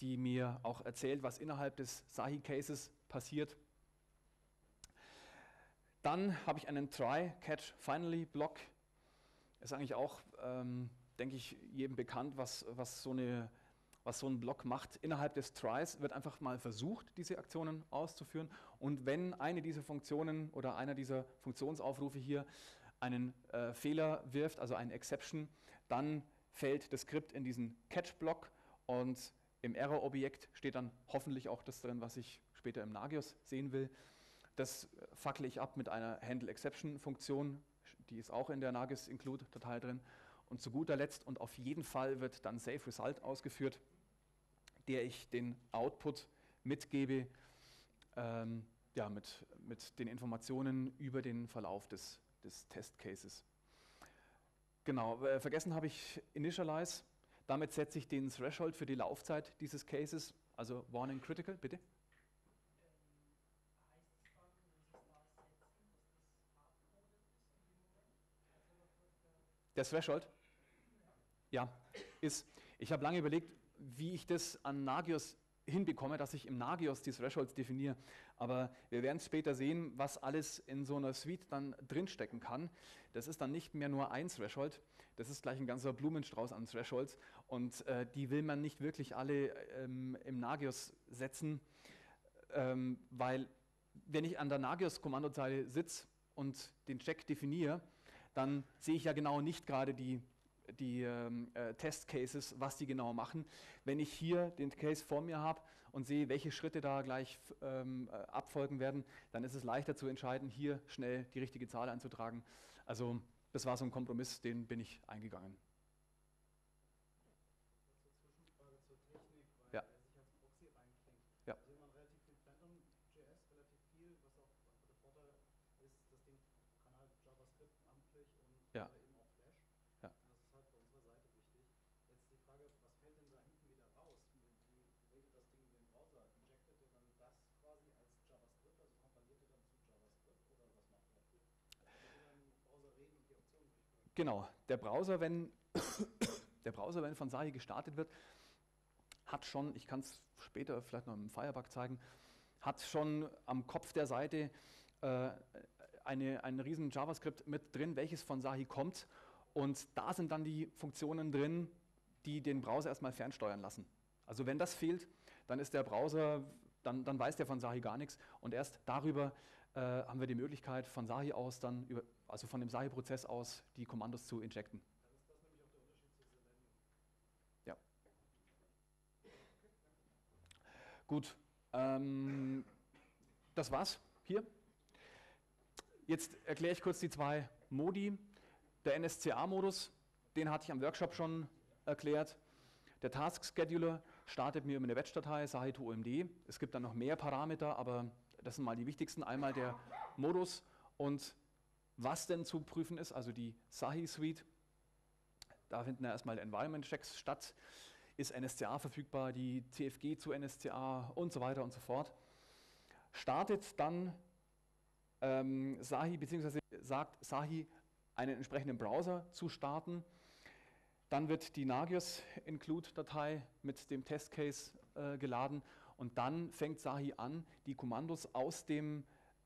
die mir auch erzählt, was innerhalb des Sahi-Cases passiert. Dann habe ich einen Try, Catch, Finally Block. Ist eigentlich auch ähm, denke ich, jedem bekannt, was, was, so eine, was so ein Block macht. Innerhalb des Tries wird einfach mal versucht, diese Aktionen auszuführen. Und wenn eine dieser Funktionen oder einer dieser Funktionsaufrufe hier einen äh, Fehler wirft, also eine Exception, dann fällt das Skript in diesen Catch-Block und im Error-Objekt steht dann hoffentlich auch das drin, was ich später im Nagios sehen will. Das fackle ich ab mit einer Handle-Exception-Funktion, die ist auch in der Nagios-Include-Datei drin. Und zu guter Letzt und auf jeden Fall wird dann Save Result ausgeführt, der ich den Output mitgebe, ähm, ja, mit, mit den Informationen über den Verlauf des, des Testcases. Genau, äh, vergessen habe ich Initialize. Damit setze ich den Threshold für die Laufzeit dieses Cases, also Warning Critical, bitte. Der Threshold? Ja, ist. Ich habe lange überlegt, wie ich das an Nagios hinbekomme, dass ich im Nagios die Thresholds definiere. Aber wir werden später sehen, was alles in so einer Suite dann drinstecken kann. Das ist dann nicht mehr nur ein Threshold, das ist gleich ein ganzer Blumenstrauß an Thresholds. Und äh, die will man nicht wirklich alle ähm, im Nagios setzen, ähm, weil wenn ich an der Nagios-Kommandozeile sitze und den Check definiere, dann sehe ich ja genau nicht gerade die, die ähm, äh, Test-Cases, was die genau machen. Wenn ich hier den Case vor mir habe und sehe, welche Schritte da gleich ähm, äh, abfolgen werden, dann ist es leichter zu entscheiden, hier schnell die richtige Zahl einzutragen. Also das war so ein Kompromiss, den bin ich eingegangen. Genau, der Browser, wenn, der Browser, wenn von Sahi gestartet wird, hat schon, ich kann es später vielleicht noch im Firebug zeigen, hat schon am Kopf der Seite äh, eine, ein riesen JavaScript mit drin, welches von Sahi kommt. Und da sind dann die Funktionen drin, die den Browser erstmal fernsteuern lassen. Also wenn das fehlt, dann ist der Browser, dann, dann weiß der von Sahi gar nichts. Und erst darüber äh, haben wir die Möglichkeit, von Sahi aus dann über, also von dem SAHI-Prozess aus die Kommandos zu injecten. Ja. Gut, ähm, das war's hier. Jetzt erkläre ich kurz die zwei Modi. Der NSCA-Modus, den hatte ich am Workshop schon erklärt. Der Task Scheduler startet mir über eine Batch-Datei, Sahi to OMD. Es gibt dann noch mehr Parameter, aber das sind mal die wichtigsten. Einmal der Modus und was denn zu prüfen ist, also die Sahi Suite. Da finden ja erstmal Environment Checks statt. Ist NSCA verfügbar, die CFG zu NSCA und so weiter und so fort. Startet dann ähm, Sahi, beziehungsweise sagt Sahi, einen entsprechenden Browser zu starten. Dann wird die Nagios Include-Datei mit dem Testcase äh, geladen und dann fängt Sahi an, die Kommandos aus dem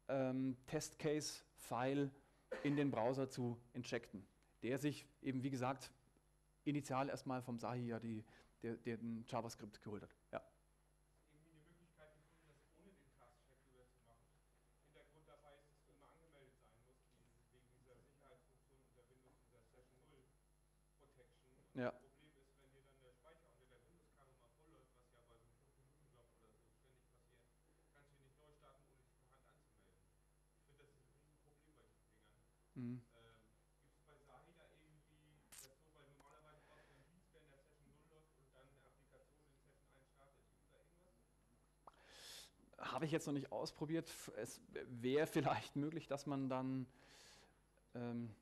ähm, Testcase-File in den Browser zu injecten, der sich eben, wie gesagt, initial erstmal vom Sahi ja die, der, der den JavaScript geholt hat. Ja. Ja. Mhm. Gibt es bei Sahi da irgendwie das so, weil normalerweise brauchst du einen Dienst, der in der Session 0 läuft und dann eine Applikation in Session 1 startet. Gibt es da irgendwas? Habe ich jetzt noch nicht ausprobiert. Es wäre vielleicht möglich, dass man dann ähm,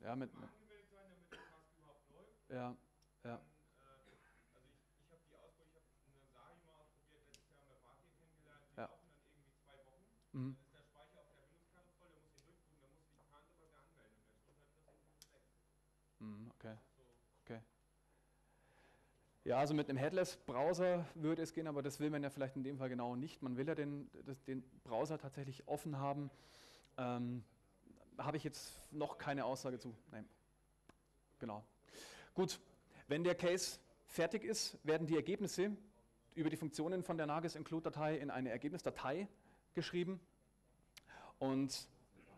ja, mit, mit sein, damit der Task überhaupt läuft. Ja, ja. Dann, äh, also ich, ich habe die Ausprobe, ich habe eine Sahi mal ausprobiert, letztes Jahr haben wir Fatih kennengelernt, die ja. laufen dann irgendwie zwei Wochen. Mhm. Mhm, okay. okay. Ja, also mit einem Headless-Browser würde es gehen, aber das will man ja vielleicht in dem Fall genau nicht. Man will ja den, den Browser tatsächlich offen haben. Ähm, Habe ich jetzt noch keine Aussage zu. Nein. Genau. Gut, wenn der Case fertig ist, werden die Ergebnisse über die Funktionen von der Nages Include Datei in eine Ergebnisdatei geschrieben und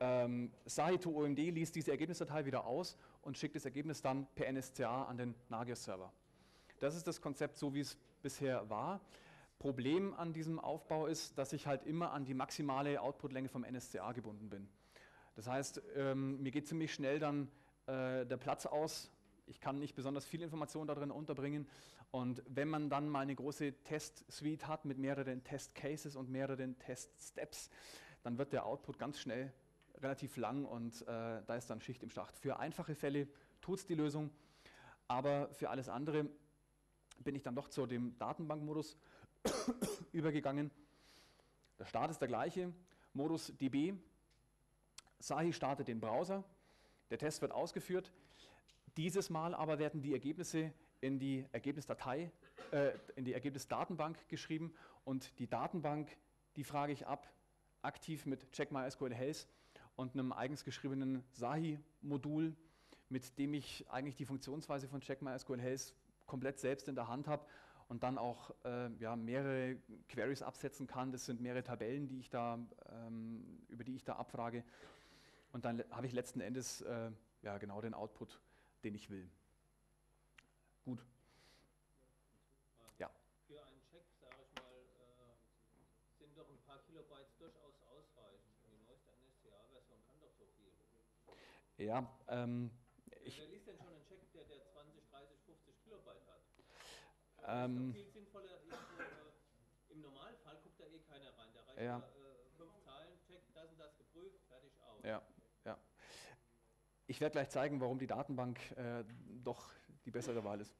ähm, Sahi to OMD liest diese Ergebnisdatei wieder aus und schickt das Ergebnis dann per NSCA an den Nagios Server. Das ist das Konzept, so wie es bisher war. Problem an diesem Aufbau ist, dass ich halt immer an die maximale Outputlänge vom NSCA gebunden bin. Das heißt, ähm, mir geht ziemlich schnell dann äh, der Platz aus. Ich kann nicht besonders viel Information darin unterbringen. Und wenn man dann mal eine große Test-Suite hat mit mehreren Test-Cases und mehreren Test-Steps, dann wird der Output ganz schnell relativ lang und äh, da ist dann Schicht im Schacht. Für einfache Fälle tut es die Lösung, aber für alles andere bin ich dann doch zu dem Datenbankmodus übergegangen. Der Start ist der gleiche, Modus DB. Sahi startet den Browser, der Test wird ausgeführt. Dieses Mal aber werden die Ergebnisse in die Ergebnisdatei, äh, in die Ergebnisdatenbank geschrieben und die Datenbank, die frage ich ab, aktiv mit CheckMySQL Health und einem eigens geschriebenen Sahi-Modul, mit dem ich eigentlich die Funktionsweise von CheckMySQL Health komplett selbst in der Hand habe und dann auch äh, ja, mehrere Queries absetzen kann. Das sind mehrere Tabellen, die ich da, ähm, über die ich da abfrage. Und dann habe ich letzten Endes äh, ja, genau den Output, den ich will. Gut. Ja. Für einen Check, sage ich mal, äh, sind doch ein paar Kilobytes durchaus ausreichend. Die neueste NSCA-Version kann doch so viel. Ja, ähm, ich, Wer liest denn schon einen Check, der, der 20, 30, 50 Kilobyte hat? Ähm, viel sinnvoller ist, äh, im Normalfall guckt da eh keiner rein. Da reicht ja. da, äh, fünf Zahlen, Check, das und das geprüft, fertig aus. Ja, ja. Ich werde gleich zeigen, warum die Datenbank äh, doch die bessere Wahl ist.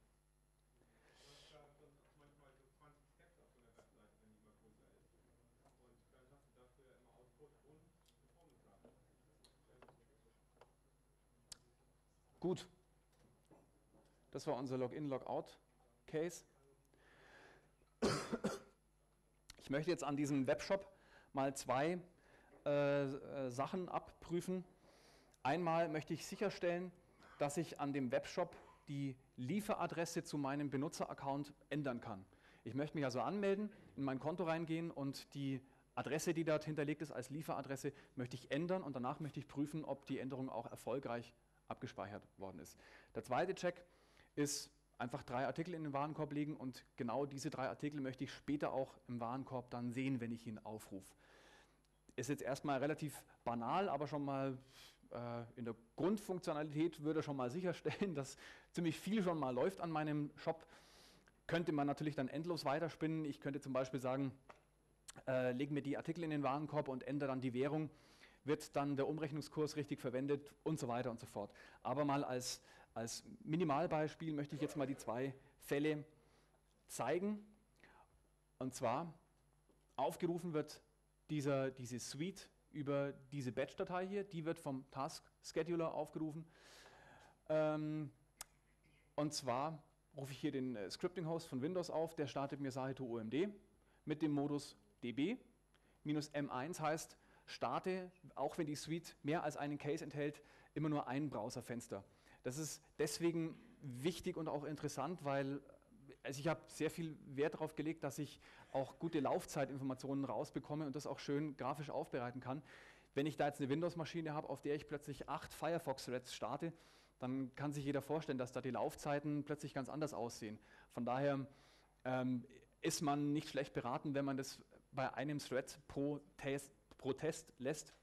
Gut. Das war unser Login-Logout-Case. Ich möchte jetzt an diesem Webshop mal zwei äh, äh, Sachen abprüfen. Einmal möchte ich sicherstellen, dass ich an dem Webshop die Lieferadresse zu meinem Benutzeraccount ändern kann. Ich möchte mich also anmelden, in mein Konto reingehen und die Adresse, die dort hinterlegt ist als Lieferadresse, möchte ich ändern und danach möchte ich prüfen, ob die Änderung auch erfolgreich abgespeichert worden ist. Der zweite Check ist einfach drei Artikel in den Warenkorb legen und genau diese drei Artikel möchte ich später auch im Warenkorb dann sehen, wenn ich ihn aufrufe. Ist jetzt erstmal relativ banal, aber schon mal äh, in der Grundfunktionalität würde schon mal sicherstellen, dass ziemlich viel schon mal läuft an meinem Shop. Könnte man natürlich dann endlos weiterspinnen. Ich könnte zum Beispiel sagen, äh, legen mir die Artikel in den Warenkorb und ändere dann die Währung. Wird dann der Umrechnungskurs richtig verwendet und so weiter und so fort. Aber mal als, als Minimalbeispiel möchte ich jetzt mal die zwei Fälle zeigen. Und zwar aufgerufen wird dieser, diese Suite über diese Batch-Datei hier, die wird vom Task Scheduler aufgerufen. Ähm, und zwar rufe ich hier den äh, Scripting-Host von Windows auf, der startet mir Sahito OMD mit dem Modus db. Minus M1 heißt, starte, auch wenn die Suite mehr als einen Case enthält, immer nur ein Browserfenster. Das ist deswegen wichtig und auch interessant, weil also ich habe sehr viel Wert darauf gelegt, dass ich auch gute Laufzeitinformationen rausbekomme und das auch schön grafisch aufbereiten kann. Wenn ich da jetzt eine Windows-Maschine habe, auf der ich plötzlich acht Firefox-Threads starte, dann kann sich jeder vorstellen, dass da die Laufzeiten plötzlich ganz anders aussehen. Von daher ähm, ist man nicht schlecht beraten, wenn man das bei einem Thread pro Test, pro Test lässt,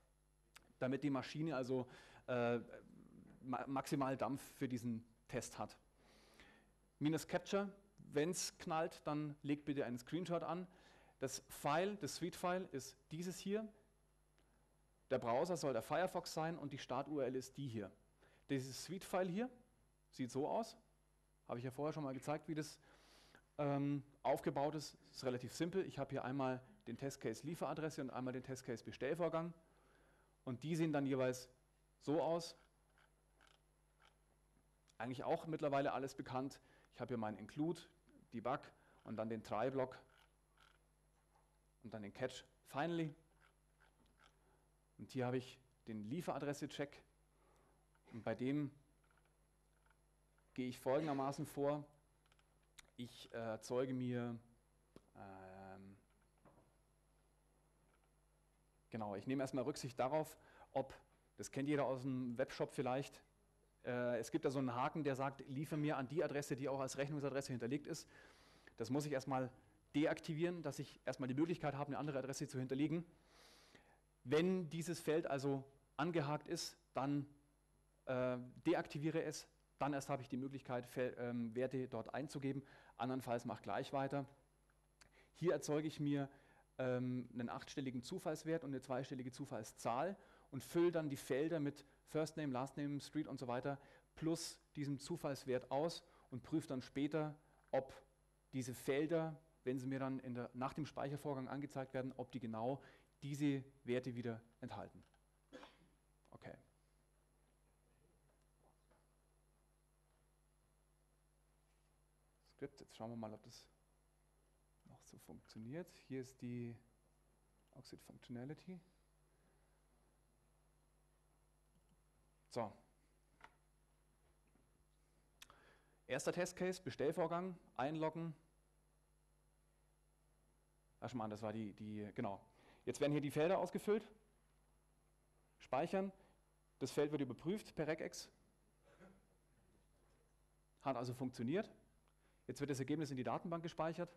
damit die Maschine also äh, maximal Dampf für diesen Test hat. Minus Capture wenn es knallt, dann legt bitte einen Screenshot an. Das File, das Suite-File ist dieses hier. Der Browser soll der Firefox sein und die Start-URL ist die hier. Dieses Suite-File hier sieht so aus. Habe ich ja vorher schon mal gezeigt, wie das ähm, aufgebaut ist. Ist relativ simpel. Ich habe hier einmal den Testcase Lieferadresse und einmal den Testcase Bestellvorgang. Und die sehen dann jeweils so aus. Eigentlich auch mittlerweile alles bekannt. Ich habe hier meinen Include, Debug und dann den Try-Block und dann den Catch Finally. Und hier habe ich den Lieferadresse-Check und bei dem gehe ich folgendermaßen vor. Ich äh, erzeuge mir, ähm, genau, ich nehme erstmal Rücksicht darauf, ob, das kennt jeder aus dem Webshop vielleicht, äh, es gibt da so einen Haken, der sagt, liefere mir an die Adresse, die auch als Rechnungsadresse hinterlegt ist. Das muss ich erstmal deaktivieren, dass ich erstmal die Möglichkeit habe, eine andere Adresse zu hinterlegen. Wenn dieses Feld also angehakt ist, dann äh, deaktiviere es, dann erst habe ich die Möglichkeit, Fel ähm, Werte dort einzugeben, andernfalls mache gleich weiter. Hier erzeuge ich mir ähm, einen achtstelligen Zufallswert und eine zweistellige Zufallszahl und fülle dann die Felder mit First Name, Last Name, Street und so weiter plus diesem Zufallswert aus und prüfe dann später, ob diese Felder, wenn sie mir dann der, nach dem Speichervorgang angezeigt werden, ob die genau diese Werte wieder enthalten. Okay. Skript, jetzt schauen wir mal, ob das noch so funktioniert. Hier ist die Oxid Functionality. So. Erster Testcase, Bestellvorgang, einloggen. Ach schon das war die, die, genau. Jetzt werden hier die Felder ausgefüllt. Speichern. Das Feld wird überprüft per Regex. Hat also funktioniert. Jetzt wird das Ergebnis in die Datenbank gespeichert.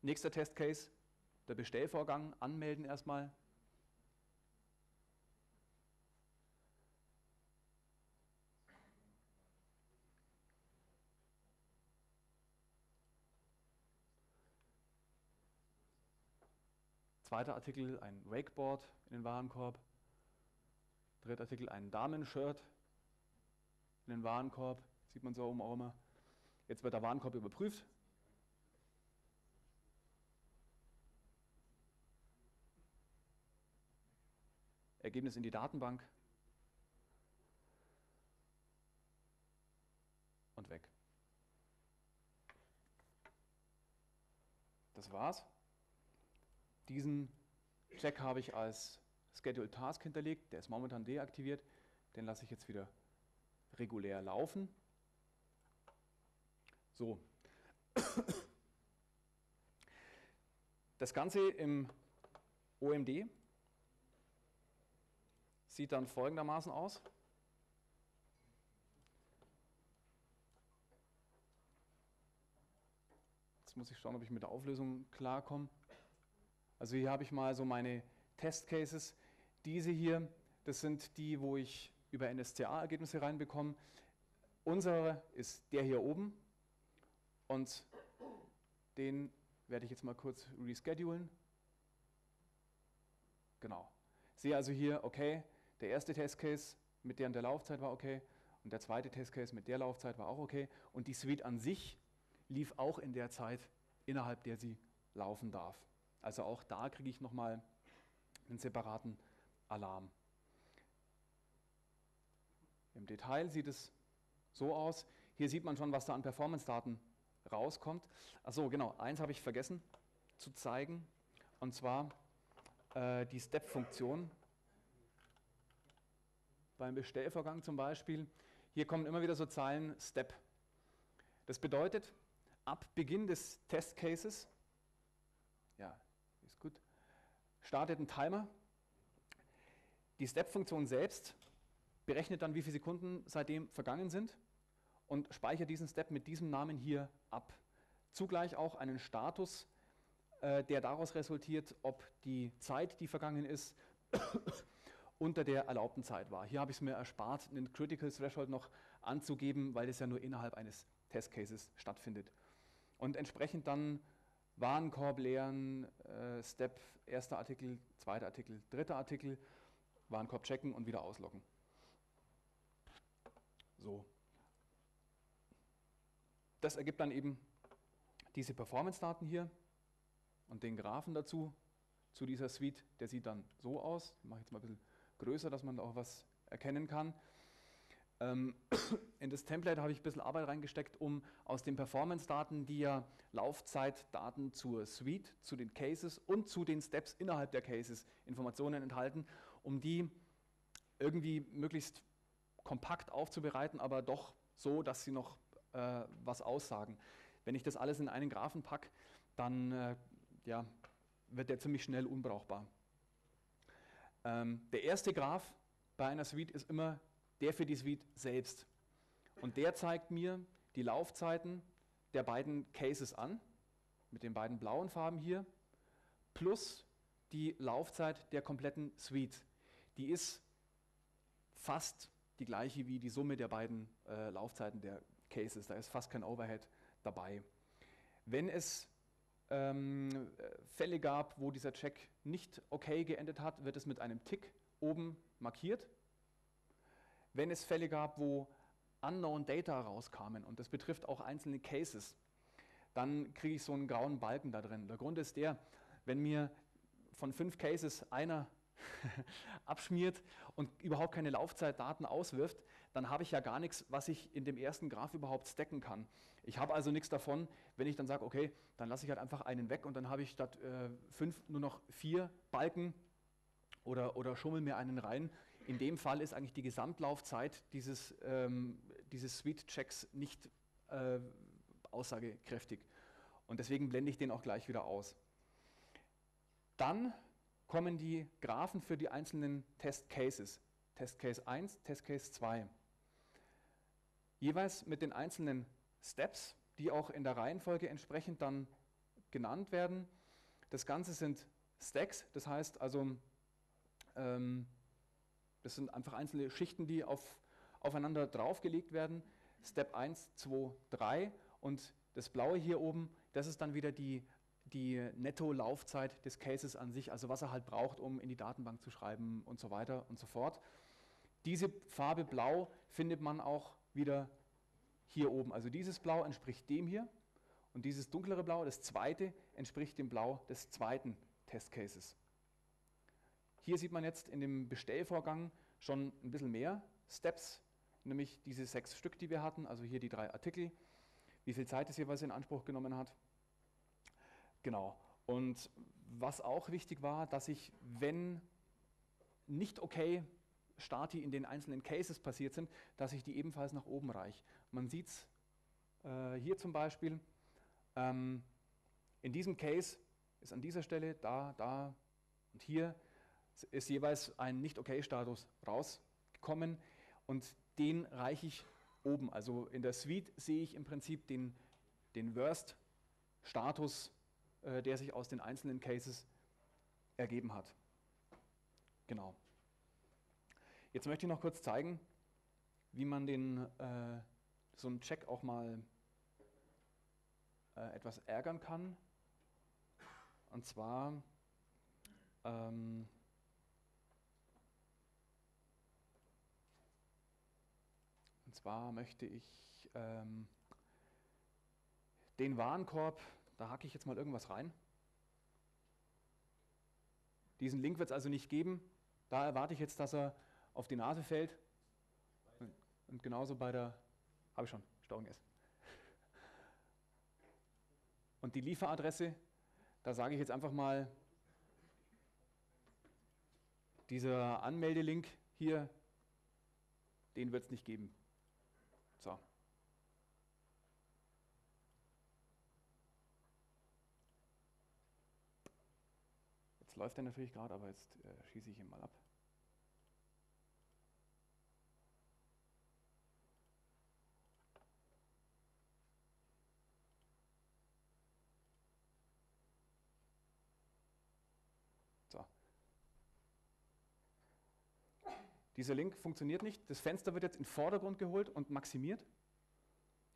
Nächster Testcase, der Bestellvorgang, anmelden erstmal. Zweiter Artikel ein Wakeboard in den Warenkorb. Dritter Artikel ein Damenshirt in den Warenkorb. Sieht man so oben auch immer. Jetzt wird der Warenkorb überprüft. Ergebnis in die Datenbank und weg. Das war's. Diesen Check habe ich als Schedule Task hinterlegt, der ist momentan deaktiviert, den lasse ich jetzt wieder regulär laufen. So. Das Ganze im OMD sieht dann folgendermaßen aus. Jetzt muss ich schauen, ob ich mit der Auflösung klarkomme. Also hier habe ich mal so meine Testcases. Diese hier, das sind die, wo ich über NSCA-Ergebnisse reinbekomme. Unsere ist der hier oben und den werde ich jetzt mal kurz reschedulen. Genau. Sehe also hier, okay, der erste Testcase mit der und der Laufzeit war okay und der zweite Testcase mit der Laufzeit war auch okay und die Suite an sich lief auch in der Zeit, innerhalb der sie laufen darf. Also auch da kriege ich nochmal einen separaten Alarm. Im Detail sieht es so aus. Hier sieht man schon, was da an Performance-Daten rauskommt. Achso, genau, eins habe ich vergessen zu zeigen, und zwar äh, die Step-Funktion. Beim Bestellvorgang zum Beispiel, hier kommen immer wieder so Zeilen Step. Das bedeutet, ab Beginn des Testcases, ja, gut. Startet ein Timer. Die Step-Funktion selbst berechnet dann, wie viele Sekunden seitdem vergangen sind und speichert diesen Step mit diesem Namen hier ab. Zugleich auch einen Status, äh, der daraus resultiert, ob die Zeit, die vergangen ist, unter der erlaubten Zeit war. Hier habe ich es mir erspart, einen Critical Threshold noch anzugeben, weil es ja nur innerhalb eines Testcases stattfindet. Und entsprechend dann Warenkorb leeren, äh, Step, erster Artikel, zweiter Artikel, dritter Artikel, Warenkorb checken und wieder ausloggen. So. Das ergibt dann eben diese Performance-Daten hier und den Graphen dazu, zu dieser Suite. Der sieht dann so aus. Ich mache jetzt mal ein bisschen größer, dass man da auch was erkennen kann. Ähm, in das Template habe ich ein bisschen Arbeit reingesteckt, um aus den Performance-Daten, die ja Laufzeitdaten zur Suite, zu den Cases und zu den Steps innerhalb der Cases Informationen enthalten, um die irgendwie möglichst kompakt aufzubereiten, aber doch so, dass sie noch äh, was aussagen. Wenn ich das alles in einen Graphen packe, dann äh, ja, wird der ziemlich schnell unbrauchbar. Ähm, der erste Graph bei einer Suite ist immer der für die Suite selbst. Und der zeigt mir die Laufzeiten der beiden Cases an, mit den beiden blauen Farben hier, plus die Laufzeit der kompletten Suite. Die ist fast die gleiche wie die Summe der beiden äh, Laufzeiten der Cases. Da ist fast kein Overhead dabei. Wenn es ähm, Fälle gab, wo dieser Check nicht okay geendet hat, wird es mit einem Tick oben markiert. Wenn es Fälle gab, wo Unknown Data rauskamen, und das betrifft auch einzelne Cases, dann kriege ich so einen grauen Balken da drin. Der Grund ist der, wenn mir von fünf Cases einer abschmiert und überhaupt keine Laufzeitdaten auswirft, dann habe ich ja gar nichts, was ich in dem ersten Graph überhaupt stacken kann. Ich habe also nichts davon, wenn ich dann sage, okay, dann lasse ich halt einfach einen weg und dann habe ich statt äh, fünf nur noch vier Balken oder, oder schummel mir einen rein. In dem Fall ist eigentlich die Gesamtlaufzeit dieses, ähm, dieses Suite-Checks nicht äh, aussagekräftig. Und deswegen blende ich den auch gleich wieder aus. Dann kommen die Graphen für die einzelnen Test Cases. Test Case 1, Test Case 2. Jeweils mit den einzelnen Steps, die auch in der Reihenfolge entsprechend dann genannt werden. Das Ganze sind Stacks, das heißt also, ähm, das sind einfach einzelne Schichten, die auf, aufeinander draufgelegt werden. Step 1, 2, 3 und das blaue hier oben, das ist dann wieder die, die Netto-Laufzeit des Cases an sich, also was er halt braucht, um in die Datenbank zu schreiben und so weiter und so fort. Diese Farbe blau findet man auch wieder hier oben. Also dieses Blau entspricht dem hier und dieses dunklere Blau, das zweite, entspricht dem Blau des zweiten Testcases. Hier sieht man jetzt in dem Bestellvorgang schon ein bisschen mehr Steps, nämlich diese sechs Stück, die wir hatten, also hier die drei Artikel, wie viel Zeit es jeweils in Anspruch genommen hat. Genau. Und was auch wichtig war, dass ich, wenn nicht okay Stati in den einzelnen Cases passiert sind, dass ich die ebenfalls nach oben reiche. Man sieht es äh, hier zum Beispiel. Ähm, in diesem Case ist an dieser Stelle, da, da und hier ist jeweils ein Nicht-Okay-Status rausgekommen und den reiche ich oben. Also in der Suite sehe ich im Prinzip den, den Worst-Status, äh, der sich aus den einzelnen Cases ergeben hat. Genau. Jetzt möchte ich noch kurz zeigen, wie man den, äh, so einen Check auch mal äh, etwas ärgern kann. Und zwar ähm, zwar möchte ich ähm, den Warenkorb, da hacke ich jetzt mal irgendwas rein. Diesen Link wird es also nicht geben. Da erwarte ich jetzt, dass er auf die Nase fällt. Und genauso bei der, habe ich schon, Steuerung S. Und die Lieferadresse, da sage ich jetzt einfach mal, dieser Anmeldelink hier, den wird es nicht geben. So. Jetzt läuft er natürlich gerade, aber jetzt äh, schieße ich ihn mal ab. Dieser Link funktioniert nicht. Das Fenster wird jetzt in den Vordergrund geholt und maximiert.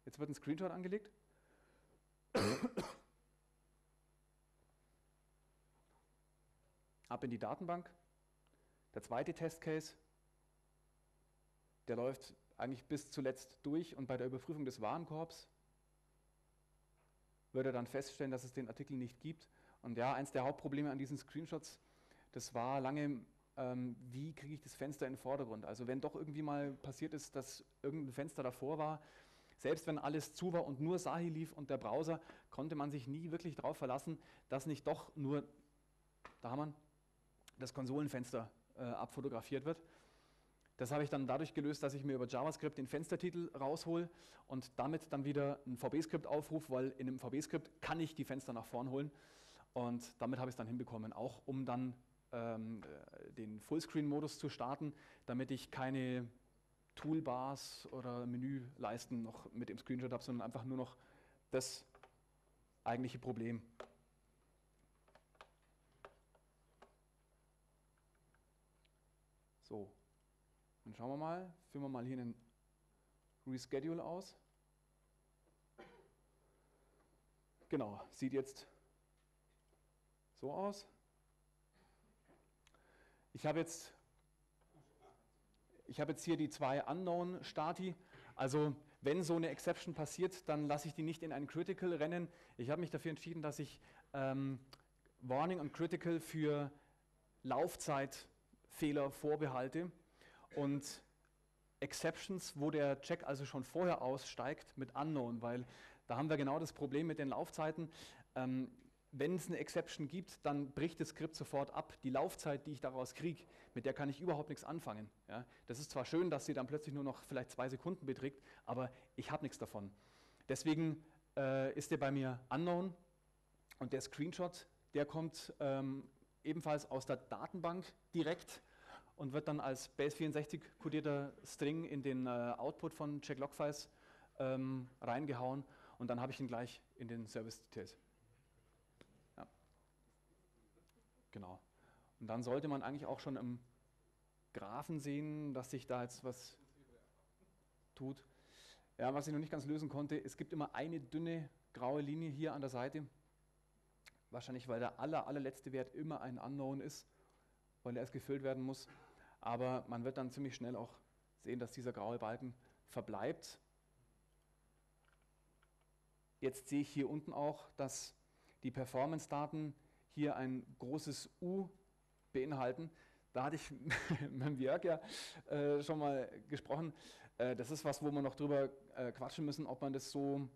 Jetzt wird ein Screenshot angelegt. Ab in die Datenbank. Der zweite Testcase, der läuft eigentlich bis zuletzt durch und bei der Überprüfung des Warenkorbs wird er dann feststellen, dass es den Artikel nicht gibt. Und ja, eins der Hauptprobleme an diesen Screenshots, das war lange ähm, wie kriege ich das Fenster in den Vordergrund. Also wenn doch irgendwie mal passiert ist, dass irgendein Fenster davor war, selbst wenn alles zu war und nur Sahi lief und der Browser, konnte man sich nie wirklich darauf verlassen, dass nicht doch nur, da haben wir das Konsolenfenster äh, abfotografiert wird. Das habe ich dann dadurch gelöst, dass ich mir über JavaScript den Fenstertitel raushol und damit dann wieder ein VB-Skript aufrufe, weil in einem VB-Skript kann ich die Fenster nach vorn holen. Und damit habe ich es dann hinbekommen, auch um dann ähm, äh, den Fullscreen-Modus zu starten, damit ich keine Toolbars oder Menüleisten noch mit im Screenshot habe, sondern einfach nur noch das eigentliche Problem. So, dann schauen wir mal, führen wir mal hier einen Reschedule aus. Genau, sieht jetzt so aus. Ich habe jetzt, habe jetzt hier die zwei Unknown Stati. Also wenn so eine Exception passiert, dann lasse ich die nicht in ein Critical rennen. Ich habe mich dafür entschieden, dass ich ähm, Warning und Critical für Laufzeitfehler vorbehalte und Exceptions, wo der Check also schon vorher aussteigt, mit Unknown, weil da haben wir genau das Problem mit den Laufzeiten. Ähm, wenn es eine Exception gibt, dann bricht das Skript sofort ab. Die Laufzeit, die ich daraus kriege, mit der kann ich überhaupt nichts anfangen. Ja? Das ist zwar schön, dass sie dann plötzlich nur noch vielleicht zwei Sekunden beträgt, aber ich habe nichts davon. Deswegen äh, ist der bei mir unknown und der Screenshot, der kommt ähm, ebenfalls aus der Datenbank direkt und wird dann als Base64 kodierter String in den äh, Output von checklogfiles ähm, reingehauen und dann habe ich ihn gleich in den Service Details. Genau. Und dann sollte man eigentlich auch schon im Graphen sehen, dass sich da jetzt was tut. Ja, was ich noch nicht ganz lösen konnte, es gibt immer eine dünne graue Linie hier an der Seite. Wahrscheinlich, weil der aller, allerletzte Wert immer ein Unknown ist, weil er erst gefüllt werden muss. Aber man wird dann ziemlich schnell auch sehen, dass dieser graue Balken verbleibt. Jetzt sehe ich hier unten auch, dass die Performance-Daten hier ein großes U beinhalten. Da hatte ich mit Jörg ja äh, schon mal gesprochen. Äh, das ist was, wo wir noch drüber äh, quatschen müssen, ob man das so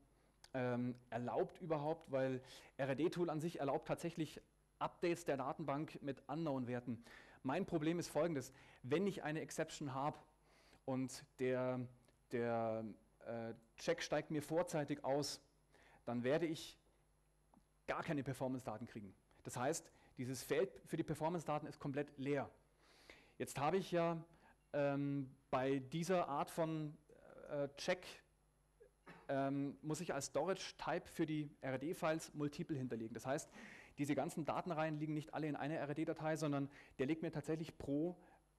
ähm, erlaubt überhaupt, weil RD-Tool an sich erlaubt tatsächlich Updates der Datenbank mit Unknown-Werten. Mein Problem ist folgendes, wenn ich eine Exception habe und der, der äh, Check steigt mir vorzeitig aus, dann werde ich gar keine Performance-Daten kriegen. Das heißt, dieses Feld für die Performance-Daten ist komplett leer. Jetzt habe ich ja ähm, bei dieser Art von äh, Check ähm, muss ich als Storage-Type für die RD-Files Multiple hinterlegen. Das heißt, diese ganzen Datenreihen liegen nicht alle in einer RD-Datei, sondern der legt mir tatsächlich pro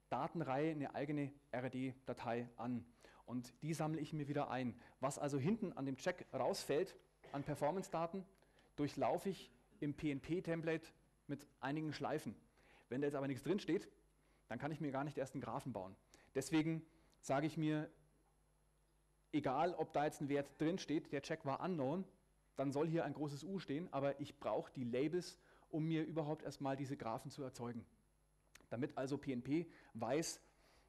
Datenreihe eine eigene RD-Datei an. Und die sammle ich mir wieder ein. Was also hinten an dem Check rausfällt an Performance-Daten, durchlaufe ich im PNP-Template mit einigen Schleifen. Wenn da jetzt aber nichts drin steht, dann kann ich mir gar nicht erst einen Graphen bauen. Deswegen sage ich mir, egal ob da jetzt ein Wert drin steht, der Check war unknown, dann soll hier ein großes U stehen, aber ich brauche die Labels, um mir überhaupt erstmal diese Graphen zu erzeugen. Damit also PNP weiß,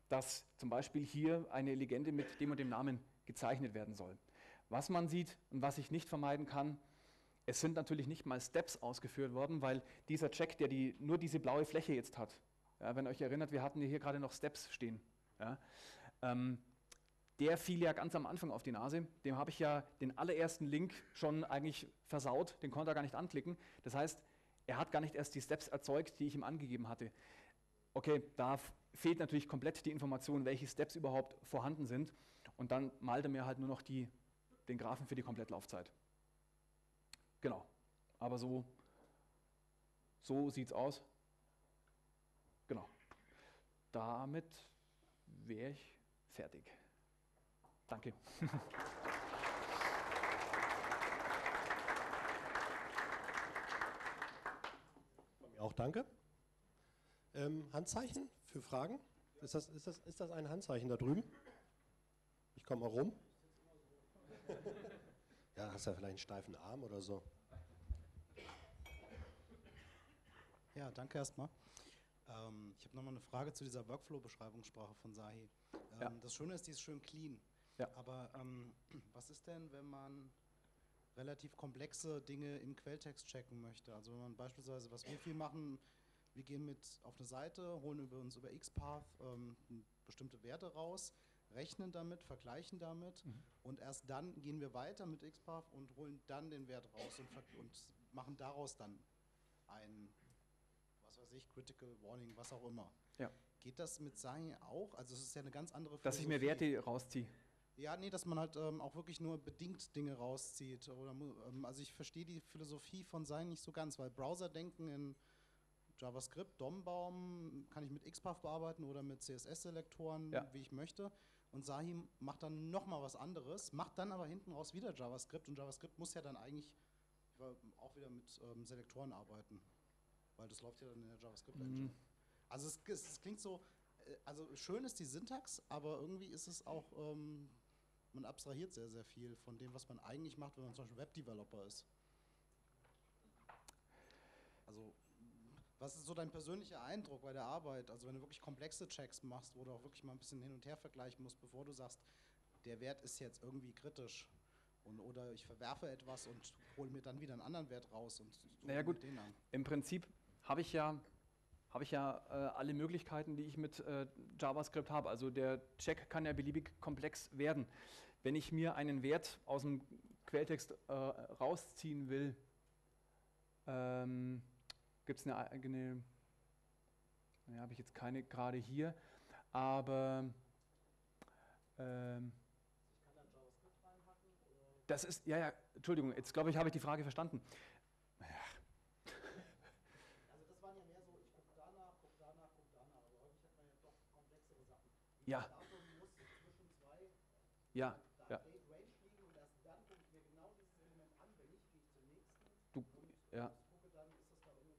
dass zum Beispiel hier eine Legende mit dem und dem Namen gezeichnet werden soll. Was man sieht und was ich nicht vermeiden kann, es sind natürlich nicht mal Steps ausgeführt worden, weil dieser Check, der die, nur diese blaue Fläche jetzt hat, ja, wenn ihr euch erinnert, wir hatten hier gerade noch Steps stehen, ja, ähm, der fiel ja ganz am Anfang auf die Nase. Dem habe ich ja den allerersten Link schon eigentlich versaut, den konnte er gar nicht anklicken. Das heißt, er hat gar nicht erst die Steps erzeugt, die ich ihm angegeben hatte. Okay, da fehlt natürlich komplett die Information, welche Steps überhaupt vorhanden sind. Und dann malt er mir halt nur noch die, den Graphen für die Komplettlaufzeit. Genau. Aber so, so sieht es aus. Genau. Damit wäre ich fertig. Danke. Auch danke. Ähm, Handzeichen für Fragen? Ist das, ist, das, ist das ein Handzeichen da drüben? Ich komme mal rum. Ja, hast ja vielleicht einen steifen Arm oder so. Ja, danke erstmal. Ähm, ich habe nochmal eine Frage zu dieser Workflow-Beschreibungssprache von Sahi. Ähm, ja. Das Schöne ist, die ist schön clean. Ja. Aber ähm, was ist denn, wenn man relativ komplexe Dinge im Quelltext checken möchte? Also wenn man beispielsweise, was wir viel machen, wir gehen mit auf eine Seite, holen über uns über XPath ähm, bestimmte Werte raus, rechnen damit, vergleichen damit Mhm. und erst dann gehen wir weiter mit XPath und holen dann den Wert raus und, und machen daraus dann ein, was weiß ich, Critical Warning, was auch immer. Ja. Geht das mit Sahi auch? Also es ist ja eine ganz andere Dass ich mir. Werte rausziehe. Ja, nee, dass man halt ähm, auch wirklich nur bedingt Dinge rauszieht. Oder, ähm, also ich verstehe die Philosophie von Sein nicht so ganz, weil Browser-Denken in JavaScript, DOM-Baum kann ich mit XPath bearbeiten oder mit CSS-Selektoren, Ja. wie ich möchte. Und Sahi macht dann nochmal was anderes, macht dann aber hinten raus wieder JavaScript. Und JavaScript muss ja dann eigentlich auch wieder mit ähm, Selektoren arbeiten, weil das läuft ja dann in der JavaScript-Engine. Mhm. Also es, es, es klingt so, äh, also schön ist die Syntax, aber irgendwie ist es auch, ähm, man abstrahiert sehr, sehr viel von dem, was man eigentlich macht, wenn man zum Beispiel Webdeveloper ist. Also, was ist so dein persönlicher Eindruck bei der Arbeit? Also, wenn du wirklich komplexe Checks machst, wo du auch wirklich mal ein bisschen hin und her vergleichen musst, bevor du sagst, der Wert ist jetzt irgendwie kritisch. Und, oder ich verwerfe etwas und hole mir dann wieder einen anderen Wert raus und Naja, gucke gut. den an. Im Prinzip habe ich ja, habe ich ja äh, alle Möglichkeiten, die ich mit äh, JavaScript habe. Also der Check kann ja beliebig komplex werden. Wenn ich mir einen Wert aus dem Quelltext äh, rausziehen will, ähm, gibt es eine eigene, ja, habe ich jetzt keine gerade hier, aber ähm, das ist, ja, ja, Entschuldigung, jetzt glaube ich, habe ich die Frage verstanden. Also das waren ja mehr so, ich gucke danach, gucke danach, gucke danach, aber häufig hat man ja doch komplexere Sachen. Ja. Dafür muss zwischen zwei Ja, da ja. Range liegen und erst dann gucke ich mir genau dieses Element an, wenn nicht, gehe ich zum nächsten Du, und ja. gucke dann, ist das da irgendwo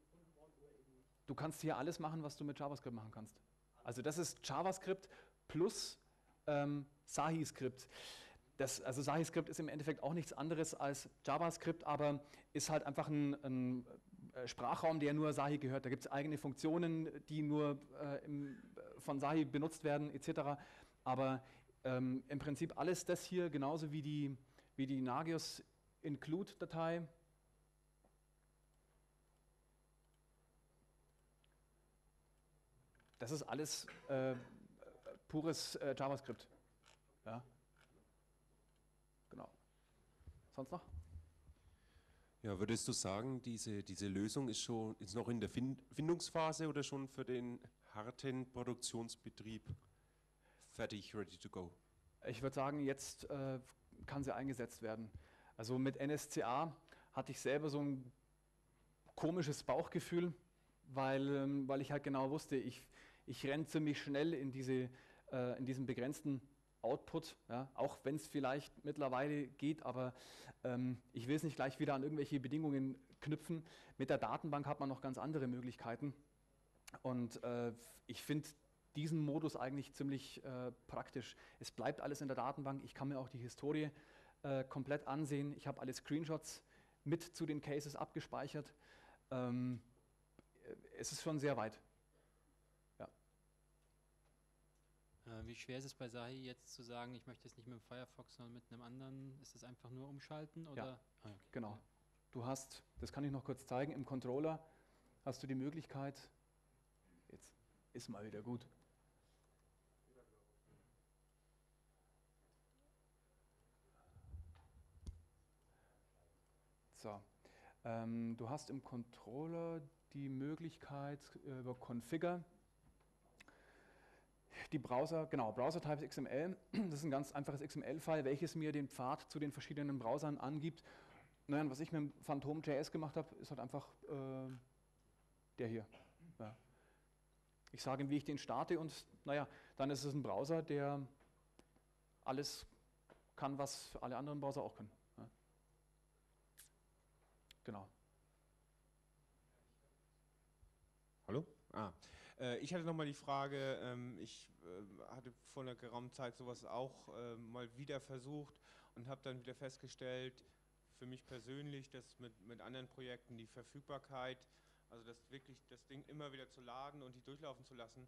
gefunden worden oder eben nicht. Du kannst hier alles machen, was du mit JavaScript machen kannst. Also das ist JavaScript plus ähm, Sahi-Skript. Das, also Sahi-Skript ist im Endeffekt auch nichts anderes als JavaScript, aber ist halt einfach ein, ein Sprachraum, der nur Sahi gehört. Da gibt es eigene Funktionen, die nur äh, im, äh, von Sahi benutzt werden, etc. Aber ähm, im Prinzip alles das hier, genauso wie die, wie die Nagios Include-Datei, Das ist alles äh, pures äh, JavaScript. Ja. Genau. Sonst noch? Ja, würdest du sagen, diese, diese Lösung ist schon ist noch in der fin Findungsphase oder schon für den harten Produktionsbetrieb fertig, ready to go? Ich würde sagen, jetzt äh, kann sie eingesetzt werden. Also mit NSCA hatte ich selber so ein komisches Bauchgefühl, weil, ähm, weil ich halt genau wusste, ich, ich renne ziemlich schnell in, diese, äh, in diesen begrenzten Output, ja, auch wenn es vielleicht mittlerweile geht, aber ähm, ich will es nicht gleich wieder an irgendwelche Bedingungen knüpfen. Mit der Datenbank hat man noch ganz andere Möglichkeiten. Und äh, ich finde diesen Modus eigentlich ziemlich äh, praktisch. Es bleibt alles in der Datenbank. Ich kann mir auch die Historie äh, komplett ansehen. Ich habe alle Screenshots mit zu den Cases abgespeichert. Ähm, äh, es ist schon sehr weit. Äh, wie schwer ist es bei Sahi jetzt zu sagen, ich möchte es nicht mit dem Firefox, sondern mit einem anderen? Ist es einfach nur umschalten? Oder? Ah, okay. Genau. Du hast, das kann ich noch kurz zeigen, im Controller hast du die Möglichkeit, jetzt ist mal wieder gut. So, ähm, du hast im Controller die Möglichkeit äh, über Configure die Browser, genau, Browser Types XML, das ist ein ganz einfaches XML-File, welches mir den Pfad zu den verschiedenen Browsern angibt. Naja, was ich mit Phantom.js gemacht habe, ist halt einfach äh, der hier. Ja. Ich sage ihm, wie ich den starte und naja, dann ist es ein Browser, der alles kann, was alle anderen Browser auch können. Ja. Genau. Hallo? Ah. Äh, ich hatte nochmal die Frage, ähm, ich äh, hatte vor einer geraumen Zeit sowas auch äh, mal wieder versucht und habe dann wieder festgestellt, für mich persönlich, dass mit, mit anderen Projekten die Verfügbarkeit, also das wirklich das Ding immer wieder zu laden und die durchlaufen zu lassen,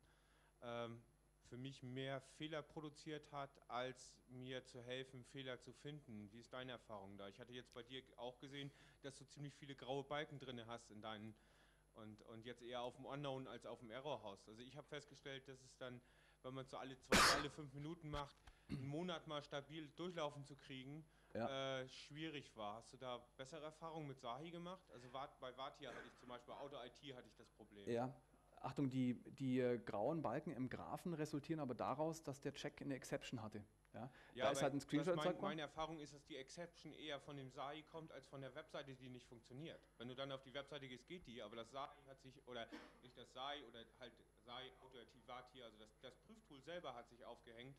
ähm, für mich mehr Fehler produziert hat, als mir zu helfen, Fehler zu finden. Wie ist deine Erfahrung da? Ich hatte jetzt bei dir auch gesehen, dass du ziemlich viele graue Balken drin hast in deinen Und, und jetzt eher auf dem Unknown als auf dem Error haust. Also ich habe festgestellt, dass es dann, wenn man es so alle zwei, alle fünf Minuten macht, einen Monat mal stabil durchlaufen zu kriegen, äh, schwierig war. Hast du da bessere Erfahrungen mit Sahi gemacht? Also bei Vatia hatte ich zum Beispiel, Auto IT hatte ich das Problem. Ja. Achtung, die, die äh, grauen Balken im Graphen resultieren aber daraus, dass der Check eine Exception hatte. Ja, da ist halt ein Screenshot mein. Meine Erfahrung ist, dass die Exception eher von dem SAI kommt, als von der Webseite, die nicht funktioniert. Wenn du dann auf die Webseite gehst, geht die, aber das SAI hat sich, oder nicht das SAI, oder halt SAI, Autoativati, also das, das Prüftool selber hat sich aufgehängt,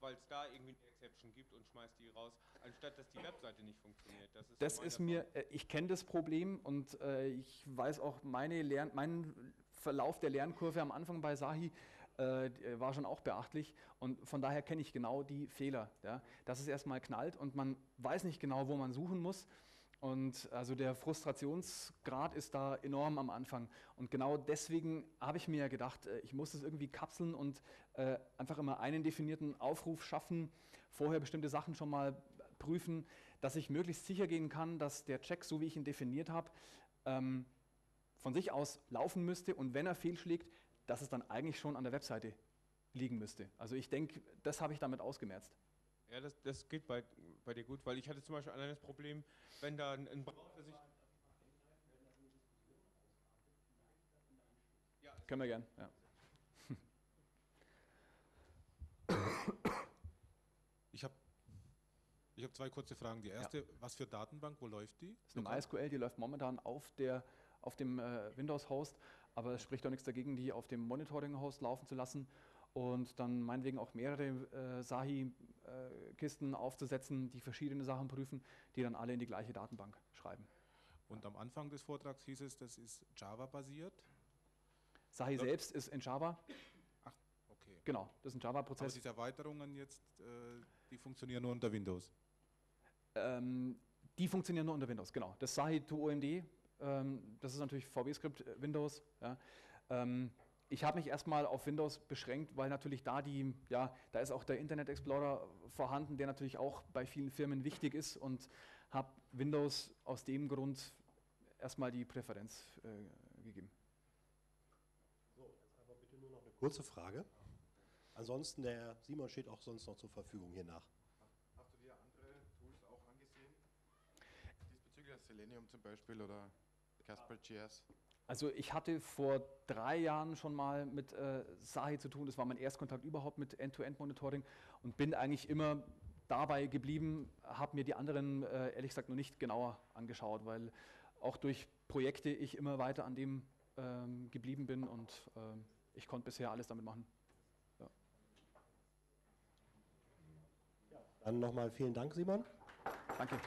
weil es da irgendwie eine Exception gibt und schmeißt die raus, anstatt dass die Webseite nicht funktioniert. Das ist, Das so ist mir, äh, ich kenne das Problem und äh, ich weiß auch, meine Lern, mein Verlauf der Lernkurve am Anfang bei Sahi äh, äh, war schon auch beachtlich und von daher kenne ich genau die Fehler, ja? dass es erstmal knallt und man weiß nicht genau, wo man suchen muss. Und also der Frustrationsgrad ist da enorm am Anfang. Und genau deswegen habe ich mir ja gedacht, äh, ich muss das irgendwie kapseln und äh, einfach immer einen definierten Aufruf schaffen, vorher bestimmte Sachen schon mal prüfen, dass ich möglichst sicher gehen kann, dass der Check, so wie ich ihn definiert habe, ähm, von sich aus laufen müsste und wenn er fehlschlägt, dass es dann eigentlich schon an der Webseite liegen müsste. Also ich denke, das habe ich damit ausgemerzt. Ja, das, das geht bei, bei dir gut, weil ich hatte zum Beispiel allein das Problem, wenn da ein, ein Browser sich Können wir gern. Ja. Ich habe ich hab zwei kurze Fragen. Die erste, was für Datenbank, wo läuft die? Das ist eine MySQL, die läuft momentan auf, der, auf dem äh, Windows-Host, aber es spricht doch nichts dagegen, die auf dem Monitoring-Host laufen zu lassen und dann meinetwegen auch mehrere äh, Sahi-Kisten aufzusetzen, die verschiedene Sachen prüfen, die dann alle in die gleiche Datenbank schreiben. Und am Anfang des Vortrags hieß es, das ist Java-basiert. Sahi Ja. selbst ist in Java, Okay. genau, das ist ein Aber Java-Prozess. diese Erweiterungen jetzt, äh, die funktionieren nur unter Windows. Ähm, die funktionieren nur unter Windows, genau. Das Sahi to OMD, das ist natürlich VB-Script äh, Windows. Ja. Ähm, ich habe mich erstmal auf Windows beschränkt, weil natürlich da die, ja, da ist auch der Internet Explorer vorhanden, der natürlich auch bei vielen Firmen wichtig ist und habe Windows aus dem Grund erstmal die Präferenz äh, gegeben. So, jetzt aber bitte nur noch eine kurze Frage. Ansonsten, der Simon steht auch sonst noch zur Verfügung hier nach. Hast du dir andere Tools auch angesehen? Diesbezüglich Selenium zum Beispiel oder Casper.js? Also ich hatte vor drei Jahren schon mal mit äh, Sahi zu tun. Das war mein Erstkontakt überhaupt mit End-to-End-Monitoring und bin eigentlich immer dabei geblieben, habe mir die anderen äh, ehrlich gesagt noch nicht genauer angeschaut, weil auch durch Projekte ich immer weiter an dem ähm, geblieben bin und ähm, ich konnte bisher alles damit machen. Dann nochmal vielen Dank, Simon. Danke.